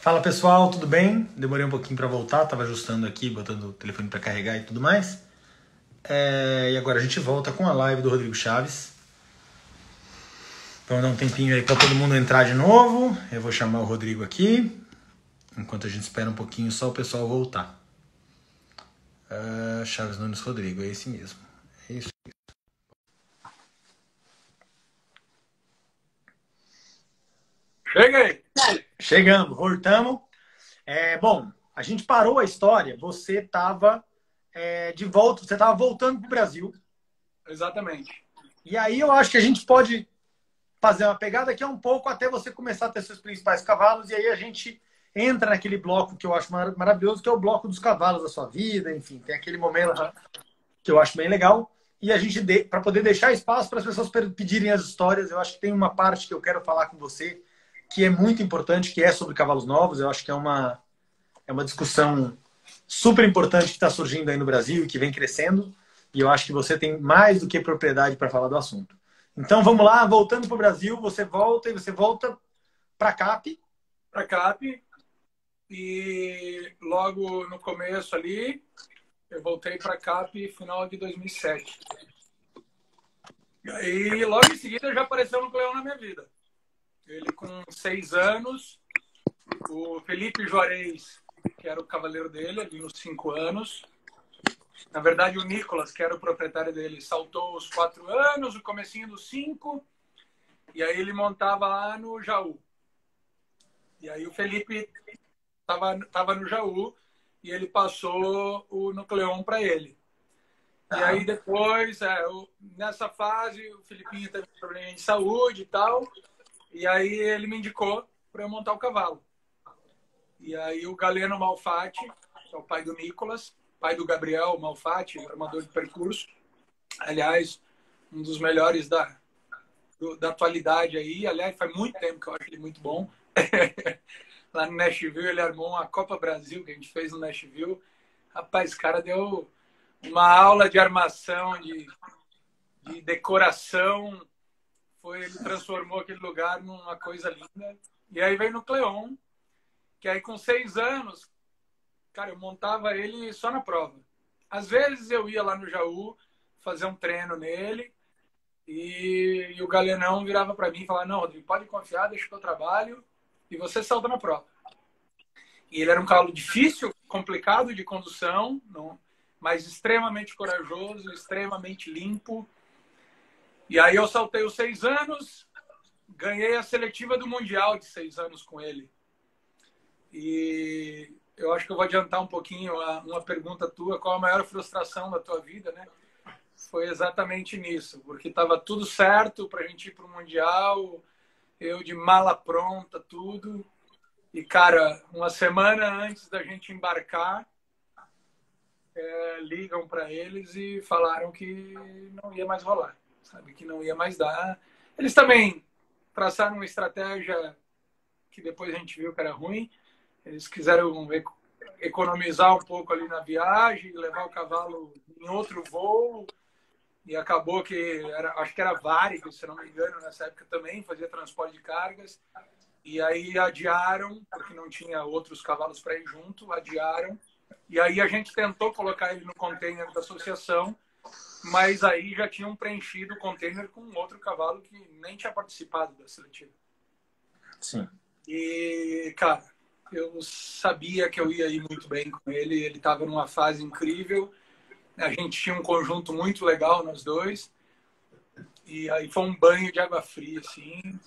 Fala pessoal, tudo bem? Demorei um pouquinho para voltar, tava ajustando aqui, botando o telefone para carregar e tudo mais. É, e agora a gente volta com a live do Rodrigo Chaves. Vamos dar um tempinho aí para todo mundo entrar de novo. Eu vou chamar o Rodrigo aqui, enquanto a gente espera um pouquinho só o pessoal voltar. Uh, Chaves Nunes Rodrigo, é esse mesmo. É isso. Cheguei! Chegamos, voltamos. É, bom, a gente parou a história. Você estava é, de volta, você estava voltando para o Brasil. Exatamente. E aí eu acho que a gente pode fazer uma pegada que é um pouco até você começar a ter seus principais cavalos. E aí a gente entra naquele bloco que eu acho maravilhoso, que é o bloco dos cavalos da sua vida. Enfim, tem aquele momento que eu acho bem legal. E a gente, para poder deixar espaço para as pessoas pedirem as histórias, eu acho que tem uma parte que eu quero falar com você que é muito importante, que é sobre cavalos novos. Eu acho que é uma, é uma discussão super importante que está surgindo aí no Brasil e que vem crescendo. E eu acho que você tem mais do que propriedade para falar do assunto. Então vamos lá, voltando para o Brasil, você volta e você volta para CAP. Para CAP. E logo no começo ali, eu voltei para CAP final de 2007. E aí, logo em seguida, já apareceu um Cleão na minha vida. Ele com seis anos, o Felipe Juarez, que era o cavaleiro dele, ali uns cinco anos. Na verdade, o Nicolas, que era o proprietário dele, saltou os quatro anos, o comecinho dos cinco, e aí ele montava lá no Jaú. E aí o Felipe estava tava no Jaú e ele passou o Nucleon para ele. E aí depois, é, nessa fase, o Filipinho teve problema de saúde e tal, e aí ele me indicou para eu montar o cavalo. E aí o Galeno Malfatti, que é o pai do Nicolas, pai do Gabriel Malfatti, armador de percurso. Aliás, um dos melhores da, do, da atualidade aí. Aliás, faz muito tempo que eu acho ele muito bom. Lá no Nashville, ele armou uma Copa Brasil que a gente fez no Nashville. Rapaz, cara deu uma aula de armação, de, de decoração foi ele transformou aquele lugar numa coisa linda. E aí veio no Cleon, que aí com seis anos, cara, eu montava ele só na prova. Às vezes eu ia lá no Jaú fazer um treino nele e, e o Galenão virava para mim e falava: Não, Rodrigo, pode confiar, deixa que eu trabalho e você salta na prova. E ele era um cavalo difícil, complicado de condução, não, mas extremamente corajoso, extremamente limpo e aí eu saltei os seis anos, ganhei a seletiva do Mundial de seis anos com ele. E eu acho que eu vou adiantar um pouquinho uma pergunta tua, qual a maior frustração da tua vida, né? Foi exatamente nisso, porque estava tudo certo para a gente ir para o Mundial, eu de mala pronta, tudo. E, cara, uma semana antes da gente embarcar, é, ligam para eles e falaram que não ia mais rolar sabe que não ia mais dar. Eles também traçaram uma estratégia que depois a gente viu que era ruim. Eles quiseram economizar um pouco ali na viagem, levar o cavalo em outro voo. E acabou que era, acho que era Varig, se não me engano, nessa época também fazia transporte de cargas. E aí adiaram, porque não tinha outros cavalos para ir junto, adiaram. E aí a gente tentou colocar ele no container da associação, mas aí já tinham preenchido o container com outro cavalo que nem tinha participado da seletiva. Sim. E, cara, eu sabia que eu ia ir muito bem com ele, ele estava numa fase incrível, a gente tinha um conjunto muito legal nós dois, e aí foi um banho de água fria, assim,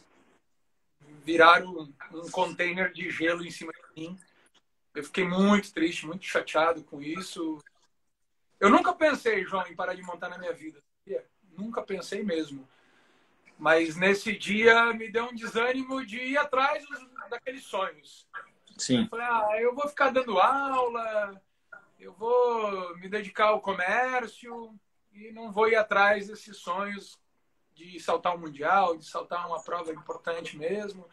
viraram um, um container de gelo em cima de mim. Eu fiquei muito triste, muito chateado com isso. Eu nunca pensei, João, em parar de montar na minha vida. Nunca pensei mesmo. Mas nesse dia me deu um desânimo de ir atrás daqueles sonhos. Sim. Eu falei, ah, eu vou ficar dando aula, eu vou me dedicar ao comércio e não vou ir atrás desses sonhos de saltar o mundial, de saltar uma prova importante mesmo.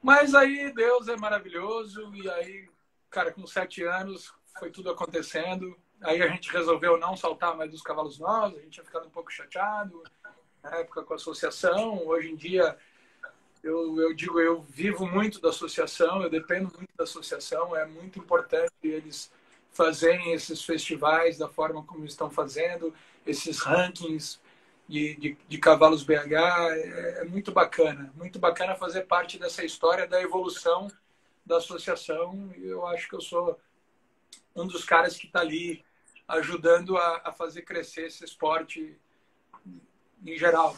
Mas aí Deus é maravilhoso e aí, cara, com sete anos foi tudo acontecendo. Aí a gente resolveu não saltar mais dos cavalos novos, a gente tinha ficado um pouco chateado na época com a associação. Hoje em dia Eu, eu digo, eu vivo muito da associação, eu dependo muito da associação, é muito importante eles fazerem esses festivais da forma como estão fazendo, esses rankings de, de, de cavalos BH, é, é muito bacana, muito bacana fazer parte dessa história da evolução da associação. Eu acho que eu sou um dos caras que está ali ajudando a, a, fazer crescer esse esporte em geral.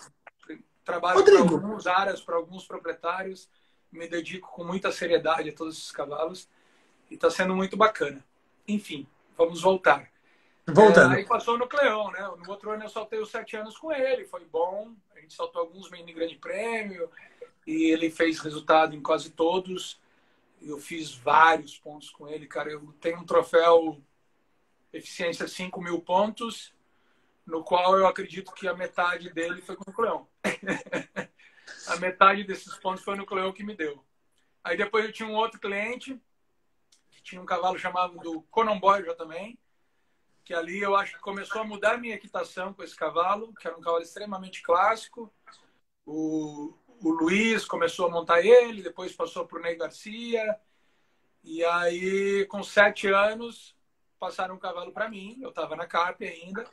Trabalho para alguns áreas, para alguns proprietários, me dedico com muita seriedade a todos esses cavalos e está sendo muito bacana. Enfim, vamos voltar. Voltando. É, aí passou no Cleão, né? No outro ano eu saltei os sete anos com ele, foi bom. A gente saltou alguns mini grande prêmio e ele fez resultado em quase todos. Eu fiz vários pontos com ele, cara. Eu tenho um troféu eficiência 5 mil pontos, no qual eu acredito que a metade dele foi com o Cleão. a metade desses pontos foi no Cleão que me deu. Aí depois eu tinha um outro cliente, que tinha um cavalo chamado do Conan Borja também, que ali eu acho que começou a mudar minha equitação com esse cavalo, que era um cavalo extremamente clássico. O, o Luiz começou a montar ele, depois passou para o Ney Garcia. E aí, com sete anos, passaram um cavalo para mim. Eu estava na CAP ainda.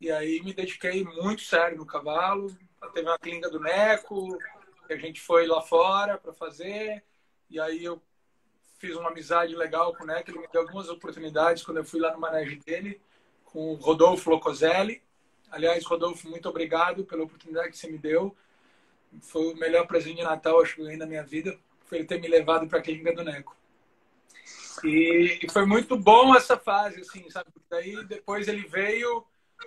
E aí me dediquei muito sério no cavalo. Teve uma clínica do Neco, que a gente foi lá fora para fazer. E aí eu fiz uma amizade legal com o Neco. Ele me deu algumas oportunidades quando eu fui lá no manejo dele, com o Rodolfo Locoselli. Aliás, Rodolfo, muito obrigado pela oportunidade que você me deu foi o melhor presente de Natal, acho que na minha vida, foi ele ter me levado para a clínica do Neco. E, e, foi muito bom essa fase, assim, sabe? Daí depois ele veio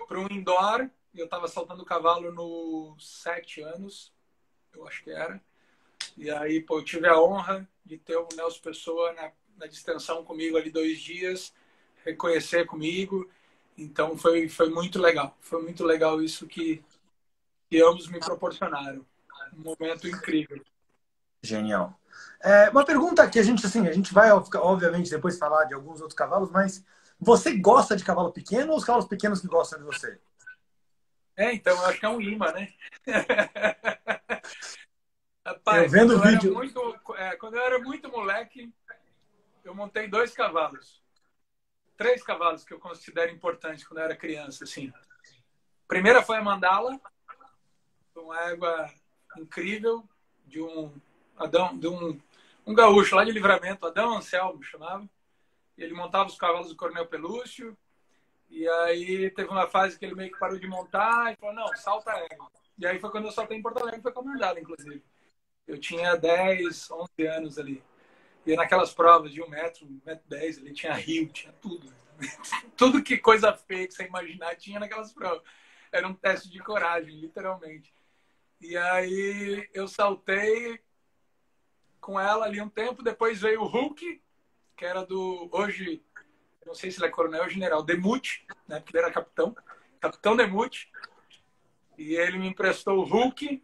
para um indoor, eu estava saltando cavalo nos sete anos, eu acho que era. E aí, pô, eu tive a honra de ter o Nelson Pessoa na, na distensão comigo ali dois dias, reconhecer comigo. Então foi, foi muito legal. Foi muito legal isso que, que ambos me proporcionaram um momento incrível. Genial. É, uma pergunta que a gente, assim, a gente vai, obviamente, depois falar de alguns outros cavalos, mas você gosta de cavalo pequeno ou os cavalos pequenos que gostam de você? É, então, eu acho que é um imã, né? Rapaz, eu vendo o vídeo. Muito, é, quando eu era muito moleque, eu montei dois cavalos. Três cavalos que eu considero importantes quando eu era criança, assim. A primeira foi a Mandala, uma égua incrível de um Adão, de um, um gaúcho lá de Livramento, Adão Anselmo chamava. Ele montava os cavalos do Coronel Pelúcio. E aí teve uma fase que ele meio que parou de montar e falou: não, salta égua. E aí foi quando eu saltei em Porto Alegre, foi com a mandala, inclusive. Eu tinha 10, 11 anos ali. E naquelas provas de um metro, um metro dez, ele tinha rio, tinha tudo. tudo que coisa feia que você imaginar tinha naquelas provas. Era um teste de coragem, literalmente. E aí eu saltei com ela ali um tempo. Depois veio o Hulk, que era do. Hoje, não sei se ele é coronel ou general, Demute, né? Porque ele era capitão. Capitão Demute. E ele me emprestou o Hulk,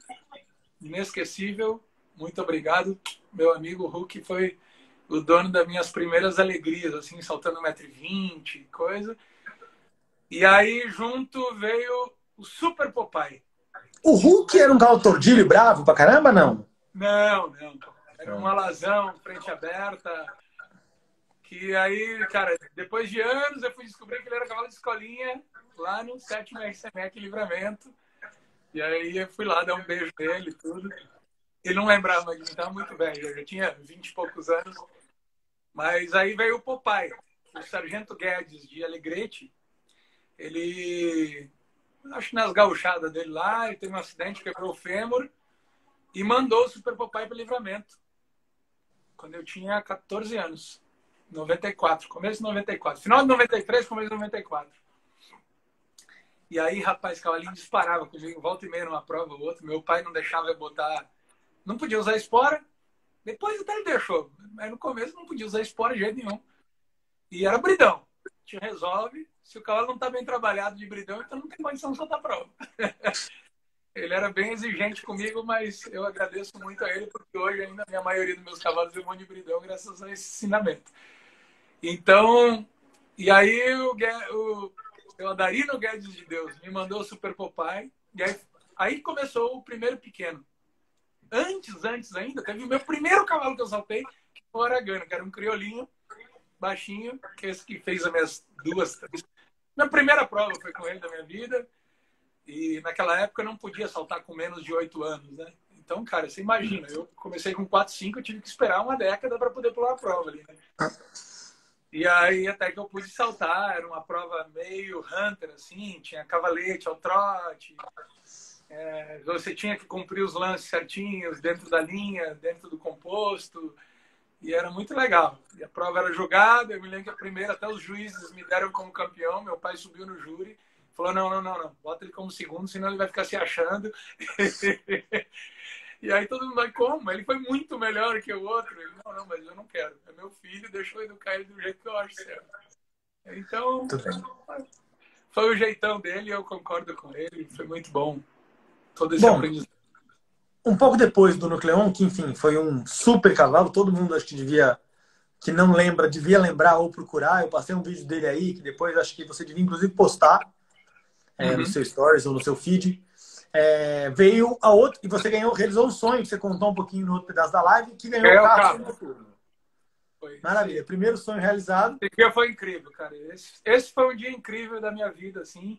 inesquecível. Muito obrigado, meu amigo Hulk. Foi o dono das minhas primeiras alegrias, assim, saltando 1,20m, coisa. E aí, junto, veio o Super Popeye. O Hulk era um cavalo tordilho bravo pra caramba, não? Não, não. Era um alazão, frente aberta. Que aí, cara, depois de anos eu fui descobrir que ele era cavalo de escolinha lá no sétimo RCMEC Livramento. E aí eu fui lá dar um beijo nele e tudo. Ele não lembrava, mas ele estava muito velho. Eu já tinha vinte e poucos anos. Mas aí veio o Popeye, o Sargento Guedes de Alegrete. Ele acho que nas gauchadas dele lá, ele teve um acidente, quebrou o fêmur e mandou o Super Papai para livramento. Quando eu tinha 14 anos. 94, começo de 94. Final de 93, começo de 94. E aí, rapaz, cavalinho disparava comigo, volta e meia numa prova ou outra. Meu pai não deixava eu botar. Não podia usar espora. Depois até ele deixou. Mas no começo não podia usar espora de jeito nenhum. E era bridão. Te resolve, se o cavalo não está bem trabalhado de bridão, então não tem condição de soltar prova. ele era bem exigente comigo, mas eu agradeço muito a ele, porque hoje ainda a maioria dos meus cavalos eu vou de bridão graças a esse ensinamento. Então, e aí o, o, o Adarino Guedes de Deus me mandou o Super Popeye, e aí, aí começou o primeiro pequeno. antes, antes ainda, teve o meu primeiro cavalo que eu saltei, que foi o Aragano, que era um criolinho, baixinho, que é esse que fez as minhas duas, três. Minha primeira prova foi com ele da minha vida. E naquela época eu não podia saltar com menos de oito anos, né? Então, cara, você imagina, eu comecei com 4, 5, eu tive que esperar uma década para poder pular a prova ali, né? E aí até que eu pude saltar, era uma prova meio hunter, assim, tinha cavalete ao trote, é, você tinha que cumprir os lances certinhos, dentro da linha, dentro do composto, e era muito legal. E a prova era jogada, eu me lembro que a primeira, até os juízes me deram como campeão, meu pai subiu no júri, falou, não, não, não, não, bota ele como segundo, senão ele vai ficar se achando. E aí todo mundo vai, como? Ele foi muito melhor que o outro. Ele, não, não, mas eu não quero. É meu filho, deixa eu educar ele do jeito que eu acho certo. Então, foi o jeitão dele, eu concordo com ele. Foi muito bom. Todo esse bom, aprendizado. Um pouco depois do Nucleon, que enfim, foi um super cavalo, todo mundo acho que devia, que não lembra, devia lembrar ou procurar. Eu passei um vídeo dele aí, que depois acho que você devia inclusive postar é, no uhum. seu stories ou no seu feed é, veio a outro, e você ganhou, realizou um sonho que você contou um pouquinho no outro pedaço da live, que ganhou é o carro, carro. Foi, Maravilha, sim. primeiro sonho realizado. Esse dia foi incrível, cara. Esse, esse foi um dia incrível da minha vida, assim,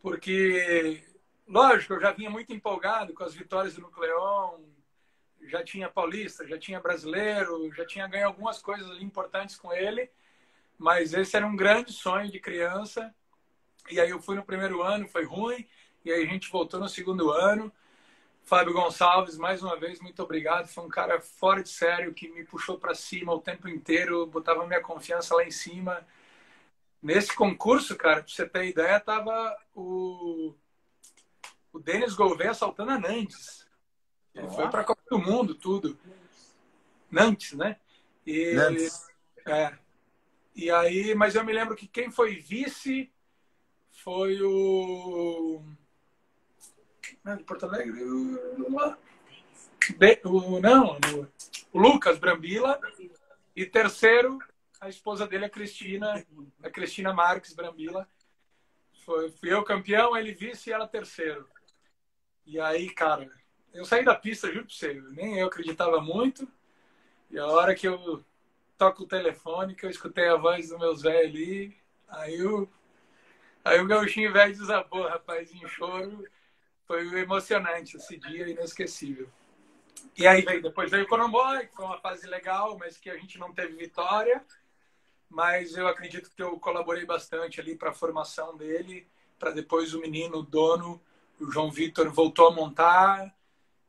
porque, lógico, eu já vinha muito empolgado com as vitórias do Nucleon, já tinha paulista, já tinha brasileiro, já tinha ganho algumas coisas importantes com ele, mas esse era um grande sonho de criança. E aí eu fui no primeiro ano, foi ruim. E aí a gente voltou no segundo ano. Fábio Gonçalves, mais uma vez, muito obrigado. Foi um cara fora de sério que me puxou para cima o tempo inteiro, botava minha confiança lá em cima. Nesse concurso, cara, pra você ter ideia, tava o, o Denis Gouveia saltando a Nantes. Ele foi para Copa do Mundo, tudo. Nantes, né? E, Nantes. É. E aí, mas eu me lembro que quem foi vice foi o né, de Porto Alegre. O, o, não, o Lucas Brambila. E terceiro, a esposa dele, a Cristina, a Cristina Marques Brambila. Foi, fui eu campeão, ele vice e ela terceiro. E aí, cara, eu saí da pista, juro pra você, nem eu acreditava muito. E a hora que eu toco o telefone, que eu escutei a voz dos meus velhos ali, aí o, aí o gauchinho velho desabou, rapaz, em choro foi emocionante esse dia, inesquecível. E aí veio, depois veio o Conomboy, que foi uma fase legal, mas que a gente não teve vitória. Mas eu acredito que eu colaborei bastante ali para a formação dele, para depois o menino, o dono, o João Vitor, voltou a montar.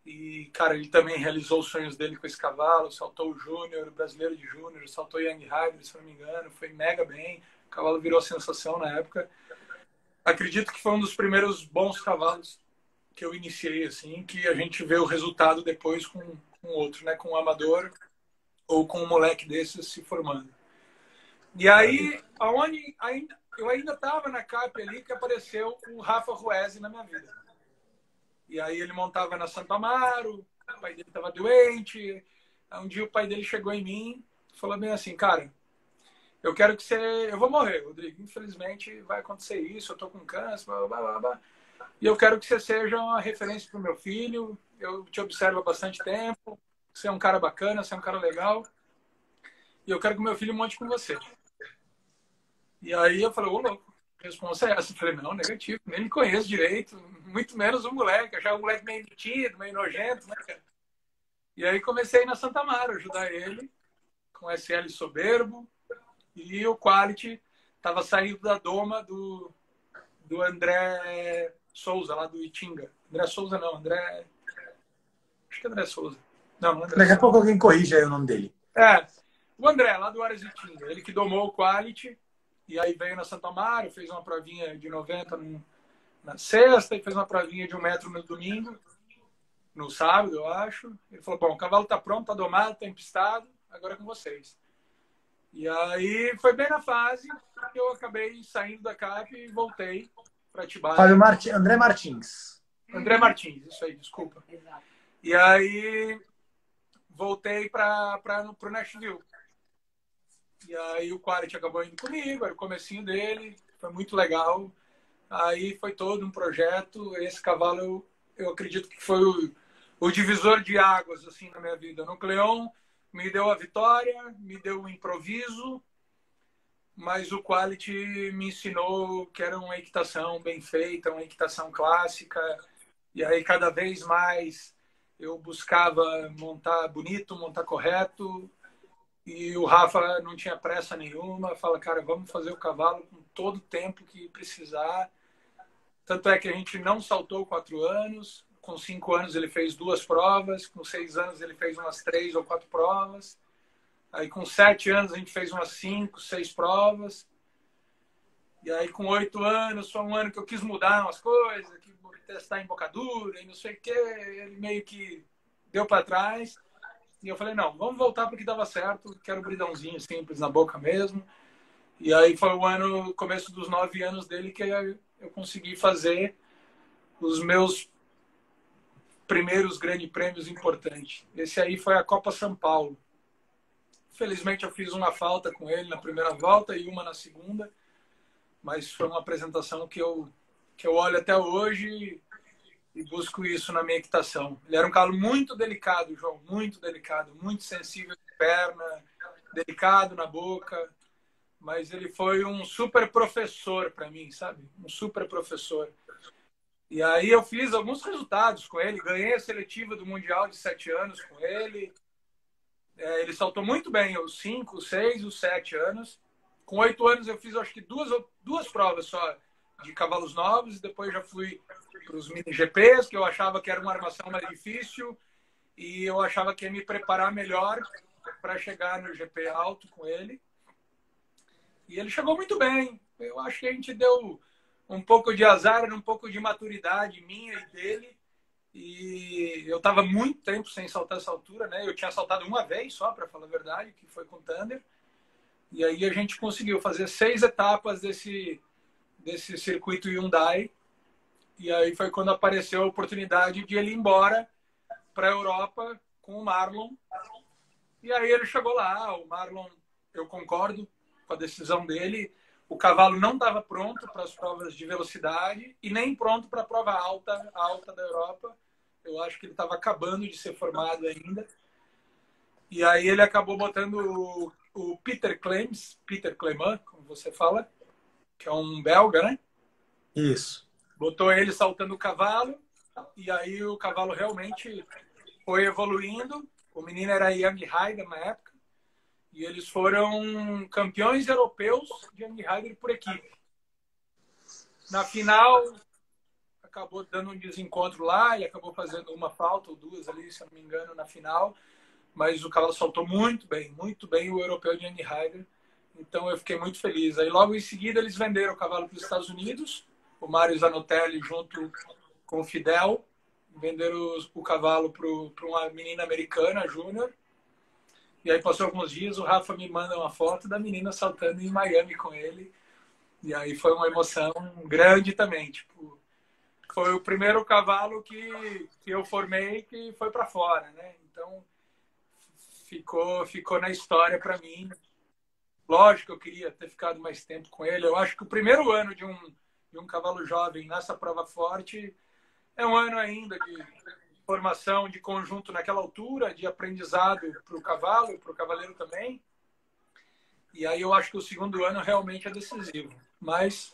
E, cara, ele também realizou os sonhos dele com esse cavalo, saltou o Júnior, o brasileiro de Júnior, saltou Young Rider, se não me engano, foi mega bem. O cavalo virou sensação na época. Acredito que foi um dos primeiros bons cavalos que eu iniciei assim, que a gente vê o resultado depois com, com outro, né? Com um amador ou com um moleque desses se formando. E aí, aonde ainda, eu ainda estava na CAP ali que apareceu o Rafa Ruese na minha vida. E aí ele montava na Santo Amaro, o pai dele estava doente. Um dia o pai dele chegou em mim e falou bem assim, cara, eu quero que você... Eu vou morrer, Rodrigo. Infelizmente vai acontecer isso, eu tô com câncer, blá, blá, blá, blá. E eu quero que você seja uma referência para o meu filho. Eu te observo há bastante tempo. Você é um cara bacana, você é um cara legal. E eu quero que meu filho monte com você. E aí eu falei, ô louco, a resposta é essa. Eu falei, não, negativo, nem me conheço direito, muito menos o moleque. Eu achava o moleque meio metido, meio nojento, né, cara? E aí comecei na Santa Mara, ajudar ele com SL soberbo. E o Quality estava saindo da doma do, do André Souza, lá do Itinga. André Souza não, André. Acho que é André Souza. Não, não é André Daqui a pouco alguém corrige aí o nome dele. É. O André, lá do Ares Itinga. Ele que domou o Quality. E aí veio na Santa Mário, fez uma provinha de 90 no, na sexta e fez uma provinha de um metro no domingo. No sábado, eu acho. Ele falou: Bom, o cavalo tá pronto, tá domado, tá empistado, agora é com vocês. E aí foi bem na fase que eu acabei saindo da CAP e voltei para Atibaia. Fábio Martins, André Martins. André Martins, isso aí, desculpa. Exato. E aí voltei para o Nashville. E aí o Quality acabou indo comigo, era o comecinho dele, foi muito legal. Aí foi todo um projeto. Esse cavalo, eu, eu acredito que foi o, o divisor de águas assim na minha vida. O Nucleon me deu a vitória, me deu o improviso, mas o Quality me ensinou que era uma equitação bem feita, uma equitação clássica. E aí cada vez mais eu buscava montar bonito, montar correto. E o Rafa não tinha pressa nenhuma, fala, cara, vamos fazer o cavalo com todo o tempo que precisar. Tanto é que a gente não saltou quatro anos, com cinco anos ele fez duas provas, com seis anos ele fez umas três ou quatro provas. Aí com sete anos a gente fez umas cinco, seis provas. E aí com oito anos foi um ano que eu quis mudar umas coisas, que testar embocadura e não sei o que. Ele meio que deu para trás. E eu falei, não, vamos voltar porque dava certo. Quero um bridãozinho simples na boca mesmo. E aí foi o ano, começo dos nove anos dele que eu consegui fazer os meus primeiros grandes prêmios importantes. Esse aí foi a Copa São Paulo. Felizmente eu fiz uma falta com ele na primeira volta e uma na segunda, mas foi uma apresentação que eu que eu olho até hoje e busco isso na minha equitação. Ele era um cavalo muito delicado, João, muito delicado, muito sensível de perna, delicado na boca, mas ele foi um super professor para mim, sabe? Um super professor. E aí eu fiz alguns resultados com ele, ganhei a seletiva do Mundial de sete anos com ele. É, ele saltou muito bem os cinco, os seis, os sete anos. Com oito anos eu fiz acho que duas, duas provas só de cavalos novos, e depois já fui para os mini GPs, que eu achava que era uma armação mais difícil, e eu achava que ia me preparar melhor para chegar no GP alto com ele. E ele chegou muito bem. Eu acho que a gente deu um pouco de azar, um pouco de maturidade minha e dele. E eu estava muito tempo sem saltar essa altura, né? Eu tinha saltado uma vez só, para falar a verdade, que foi com o Thunder. E aí a gente conseguiu fazer seis etapas desse, desse circuito Hyundai. E aí foi quando apareceu a oportunidade de ele ir embora para a Europa com o Marlon. E aí ele chegou lá, o Marlon, eu concordo com a decisão dele o cavalo não estava pronto para as provas de velocidade e nem pronto para a prova alta, alta da Europa. Eu acho que ele estava acabando de ser formado ainda. E aí ele acabou botando o, o Peter Clems, Peter Clement, como você fala, que é um belga, né? Isso. Botou ele saltando o cavalo e aí o cavalo realmente foi evoluindo. O menino era Young Rider na época. E eles foram campeões europeus de Rider por equipe. Na final, acabou dando um desencontro lá e acabou fazendo uma falta ou duas ali, se não me engano, na final. Mas o cavalo saltou muito bem, muito bem o europeu de Rider. Então eu fiquei muito feliz. Aí logo em seguida eles venderam o cavalo para os Estados Unidos, o Mário Zanotelli junto com o Fidel, venderam o cavalo para uma menina americana, Júnior, e aí passou alguns dias, o Rafa me manda uma foto da menina saltando em Miami com ele. E aí foi uma emoção grande também, tipo, foi o primeiro cavalo que, que eu formei que foi para fora, né? Então ficou ficou na história para mim. Lógico, eu queria ter ficado mais tempo com ele. Eu acho que o primeiro ano de um de um cavalo jovem nessa prova forte é um ano ainda de formação de conjunto naquela altura, de aprendizado para o cavalo para o cavaleiro também. E aí eu acho que o segundo ano realmente é decisivo. Mas,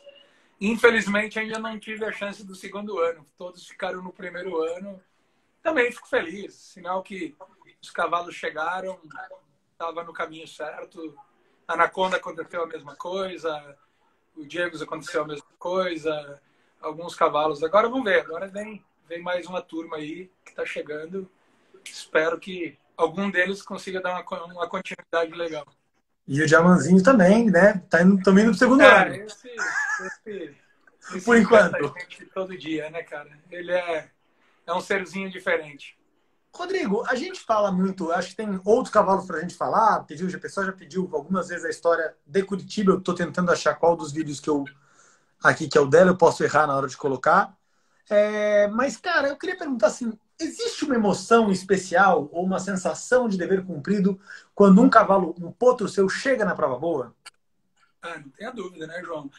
infelizmente, ainda não tive a chance do segundo ano. Todos ficaram no primeiro ano. Também fico feliz. Sinal que os cavalos chegaram, estava no caminho certo. Anaconda aconteceu a mesma coisa. O Diego aconteceu a mesma coisa. Alguns cavalos. Agora vamos ver. Agora vem vem mais uma turma aí que está chegando. Espero que algum deles consiga dar uma, uma continuidade legal. E o Diamanzinho também, né? Tá indo, também no segundo é, ano. Esse, esse, esse Por enquanto. Todo dia, né, cara? Ele é, é um serzinho diferente. Rodrigo, a gente fala muito, acho que tem outros cavalos para a gente falar. Pediu, a pessoa já pediu algumas vezes a história de Curitiba. Eu estou tentando achar qual dos vídeos que eu aqui que é o dela, eu posso errar na hora de colocar. É, mas, cara, eu queria perguntar assim: existe uma emoção especial ou uma sensação de dever cumprido quando um cavalo, um potro seu, chega na prova boa? Ah, não tenha dúvida, né, João?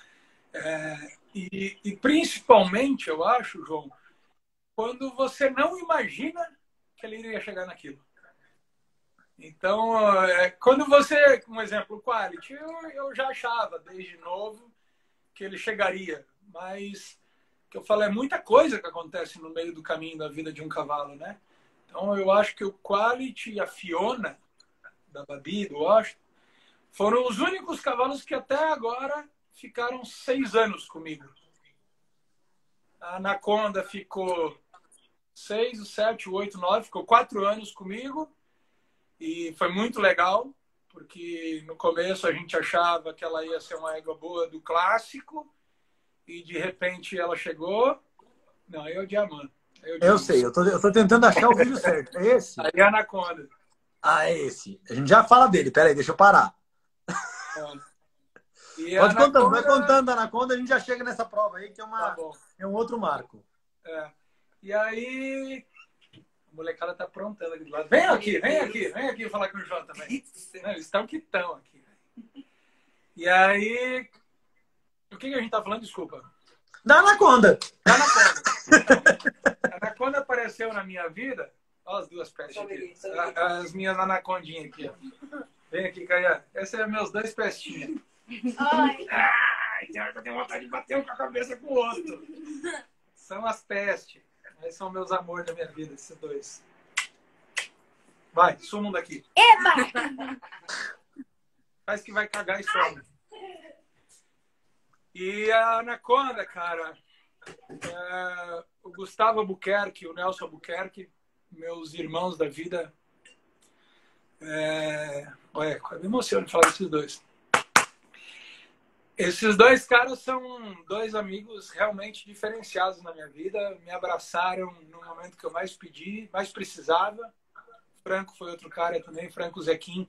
É, e, e, principalmente, eu acho, João, quando você não imagina que ele iria chegar naquilo. Então, é, quando você, um exemplo, o Quality, eu, eu já achava desde novo que ele chegaria, mas que eu falo, é muita coisa que acontece no meio do caminho da vida de um cavalo, né? Então, eu acho que o Quality e a Fiona, da Babi, do Washington, foram os únicos cavalos que até agora ficaram seis anos comigo. A Anaconda ficou seis, sete, oito, nove, ficou quatro anos comigo e foi muito legal, porque no começo a gente achava que ela ia ser uma égua boa do clássico e de repente ela chegou. Não, é o Diamante. Eu, eu sei, eu tô, eu tô tentando achar o vídeo certo. É esse? Aí a Anaconda. Ah, é esse. A gente já fala dele. Peraí, deixa eu parar. E Pode Anaconda... contando, vai contando, Anaconda, a gente já chega nessa prova aí, que é, uma, tá é um outro marco. É. E aí, a molecada tá aprontando aqui do lado. Vem aqui, vem aqui, vem aqui falar com o João também. Não, eles estão que estão aqui. E aí, o que, que a gente tá falando? Desculpa. Da Anaconda. Da Anaconda. a Anaconda apareceu na minha vida. Olha as duas peças aqui. As minhas anacondinhas aqui. Ó. Vem aqui, Caia. Esses são meus dois pestinhos. Ai. Ai, eu tenho vontade de bater um com a cabeça com o outro. São as pestes. Esses são meus amores da minha vida, esses dois. Vai, sumam daqui. Eba! Faz que vai cagar e some. E a Anaconda, cara, é, o Gustavo Albuquerque, o Nelson Albuquerque, meus irmãos da vida. É, olha, me emociona falar desses dois. Esses dois caras são dois amigos realmente diferenciados na minha vida. Me abraçaram no momento que eu mais pedi, mais precisava. Franco foi outro cara também, Franco Zequim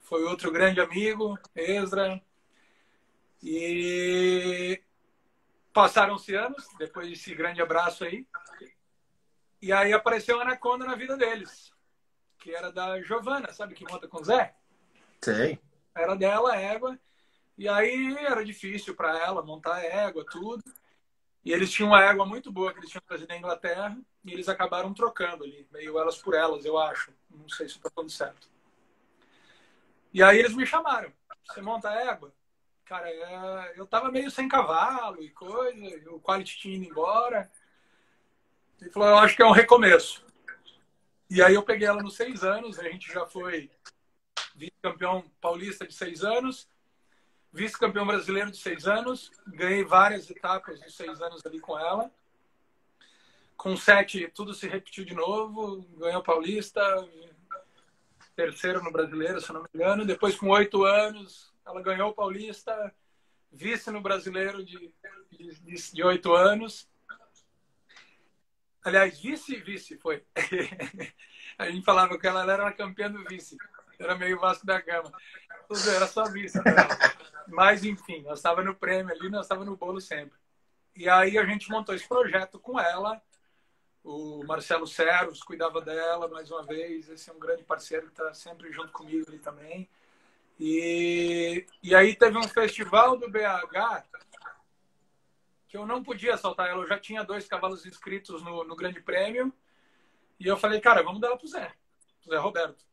foi outro grande amigo, Ezra. E passaram-se anos depois desse grande abraço aí. E aí apareceu a Anaconda na vida deles, que era da Giovana, sabe que monta com o Zé? Sei. Era dela, égua. E aí era difícil para ela montar a égua, tudo. E eles tinham uma égua muito boa que eles tinham trazido da Inglaterra e eles acabaram trocando ali, meio elas por elas, eu acho. Não sei se está tudo certo. E aí eles me chamaram. Você monta a égua? Cara, é, eu tava meio sem cavalo e coisa, o quality tinha ido embora. Ele falou, eu acho que é um recomeço. E aí eu peguei ela nos seis anos, a gente já foi vice-campeão paulista de seis anos, vice-campeão brasileiro de seis anos, ganhei várias etapas de seis anos ali com ela. Com sete, tudo se repetiu de novo, ganhou paulista, terceiro no brasileiro, se não me engano. Depois, com oito anos, ela ganhou o paulista, vice no brasileiro de oito anos. Aliás, vice-vice foi. a gente falava que ela era campeã do vice. Era meio Vasco da Gama. Era só vice. Mas, enfim, nós estava no prêmio ali, nós estava no bolo sempre. E aí a gente montou esse projeto com ela. O Marcelo Servos cuidava dela mais uma vez. Esse é um grande parceiro que está sempre junto comigo ali também. E, e aí teve um festival do BH que eu não podia soltar ela. Eu já tinha dois cavalos inscritos no, no Grande Prêmio. E eu falei, cara, vamos dar ela pro Zé, pro Zé Roberto.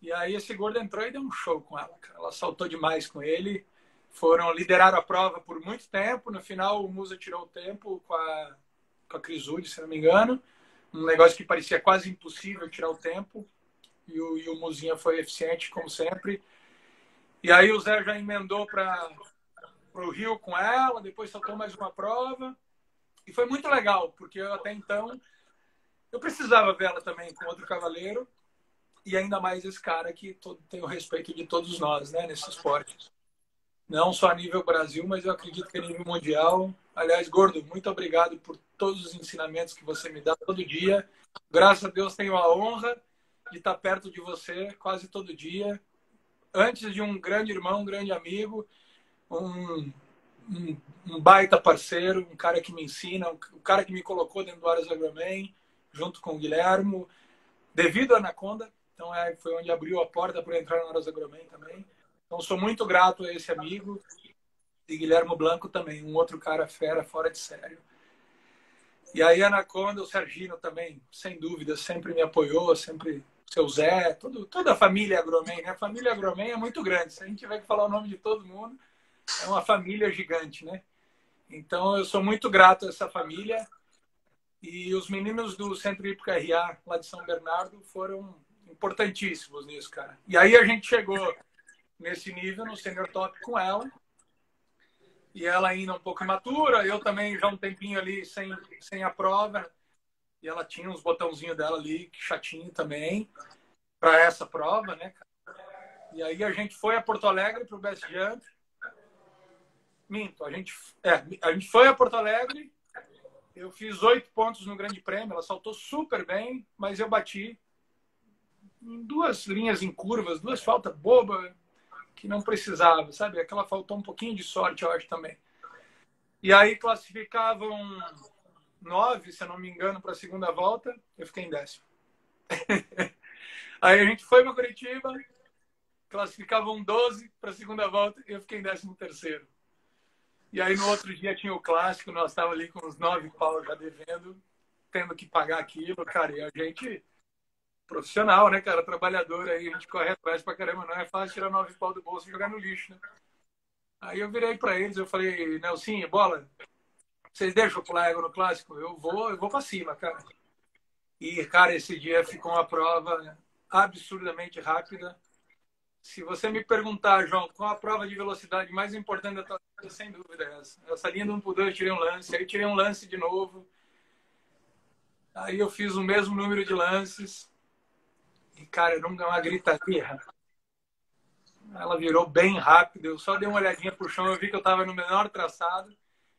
E aí esse gordo entrou e deu um show com ela. Cara. Ela saltou demais com ele. Foram liderar a prova por muito tempo. No final, o Musa tirou o tempo com a, com a Crisude, se não me engano. Um negócio que parecia quase impossível tirar o tempo. E o, e o Muzinha foi eficiente, como sempre. E aí o Zé já emendou para o Rio com ela. Depois saltou mais uma prova. E foi muito legal, porque eu, até então eu precisava ver ela também com outro cavaleiro e ainda mais esse cara que todo, tem o respeito de todos nós, né, nesse esporte. Não só a nível Brasil, mas eu acredito que a nível mundial. Aliás, Gordo, muito obrigado por todos os ensinamentos que você me dá todo dia. Graças a Deus tenho a honra de estar perto de você quase todo dia. Antes de um grande irmão, um grande amigo, um, um, um baita parceiro, um cara que me ensina, um, um cara que me colocou dentro do Aras Agroman, junto com o Guilhermo, devido à Anaconda, então é, foi onde abriu a porta para entrar na Rosa Gromen também. Então sou muito grato a esse amigo e Guilhermo Blanco também, um outro cara fera, fora de sério. E aí, Anaconda, o Sergino também, sem dúvida, sempre me apoiou, sempre seu Zé, toda a família Agromen, né? A família Agromen é muito grande. Se a gente tiver que falar o nome de todo mundo, é uma família gigante, né? Então, eu sou muito grato a essa família. E os meninos do Centro Hípico RA, lá de São Bernardo, foram importantíssimos nisso, cara. E aí a gente chegou nesse nível, no Senior Top com ela. E ela ainda um pouco imatura, eu também já um tempinho ali sem, sem a prova. E ela tinha uns botãozinhos dela ali, chatinho também, para essa prova, né? E aí a gente foi a Porto Alegre para o Best Jump. Minto, a gente, é, a gente foi a Porto Alegre. Eu fiz oito pontos no Grande Prêmio. Ela saltou super bem, mas eu bati em duas linhas em curvas, duas faltas bobas que não precisava, sabe? Aquela faltou um pouquinho de sorte, eu acho também. E aí classificavam nove, se eu não me engano, para a segunda volta, eu fiquei em décimo. Aí a gente foi para Curitiba, classificavam 12 para a segunda volta, eu fiquei em décimo terceiro. E aí no outro dia tinha o clássico, nós estávamos ali com os nove pau já devendo, tendo que pagar aquilo, cara, e a gente profissional, né, cara, trabalhador aí, a gente corre atrás pra caramba, não é fácil tirar nove pau do bolso e jogar no lixo, né? Aí eu virei para eles, eu falei, Nelsinho, bola, vocês deixam pular água no clássico? Eu vou, eu vou para cima, cara. E, cara, esse dia ficou uma prova absurdamente rápida. Se você me perguntar, João, qual a prova de velocidade mais importante da tua vida, sem dúvida é essa. Essa linha do 1 por 2 eu tirei um lance, aí tirei um lance de novo. Aí eu fiz o mesmo número de lances. E, cara, deu uma gritaria. Ela virou bem rápido. Eu só dei uma olhadinha pro chão, eu vi que eu estava no menor traçado.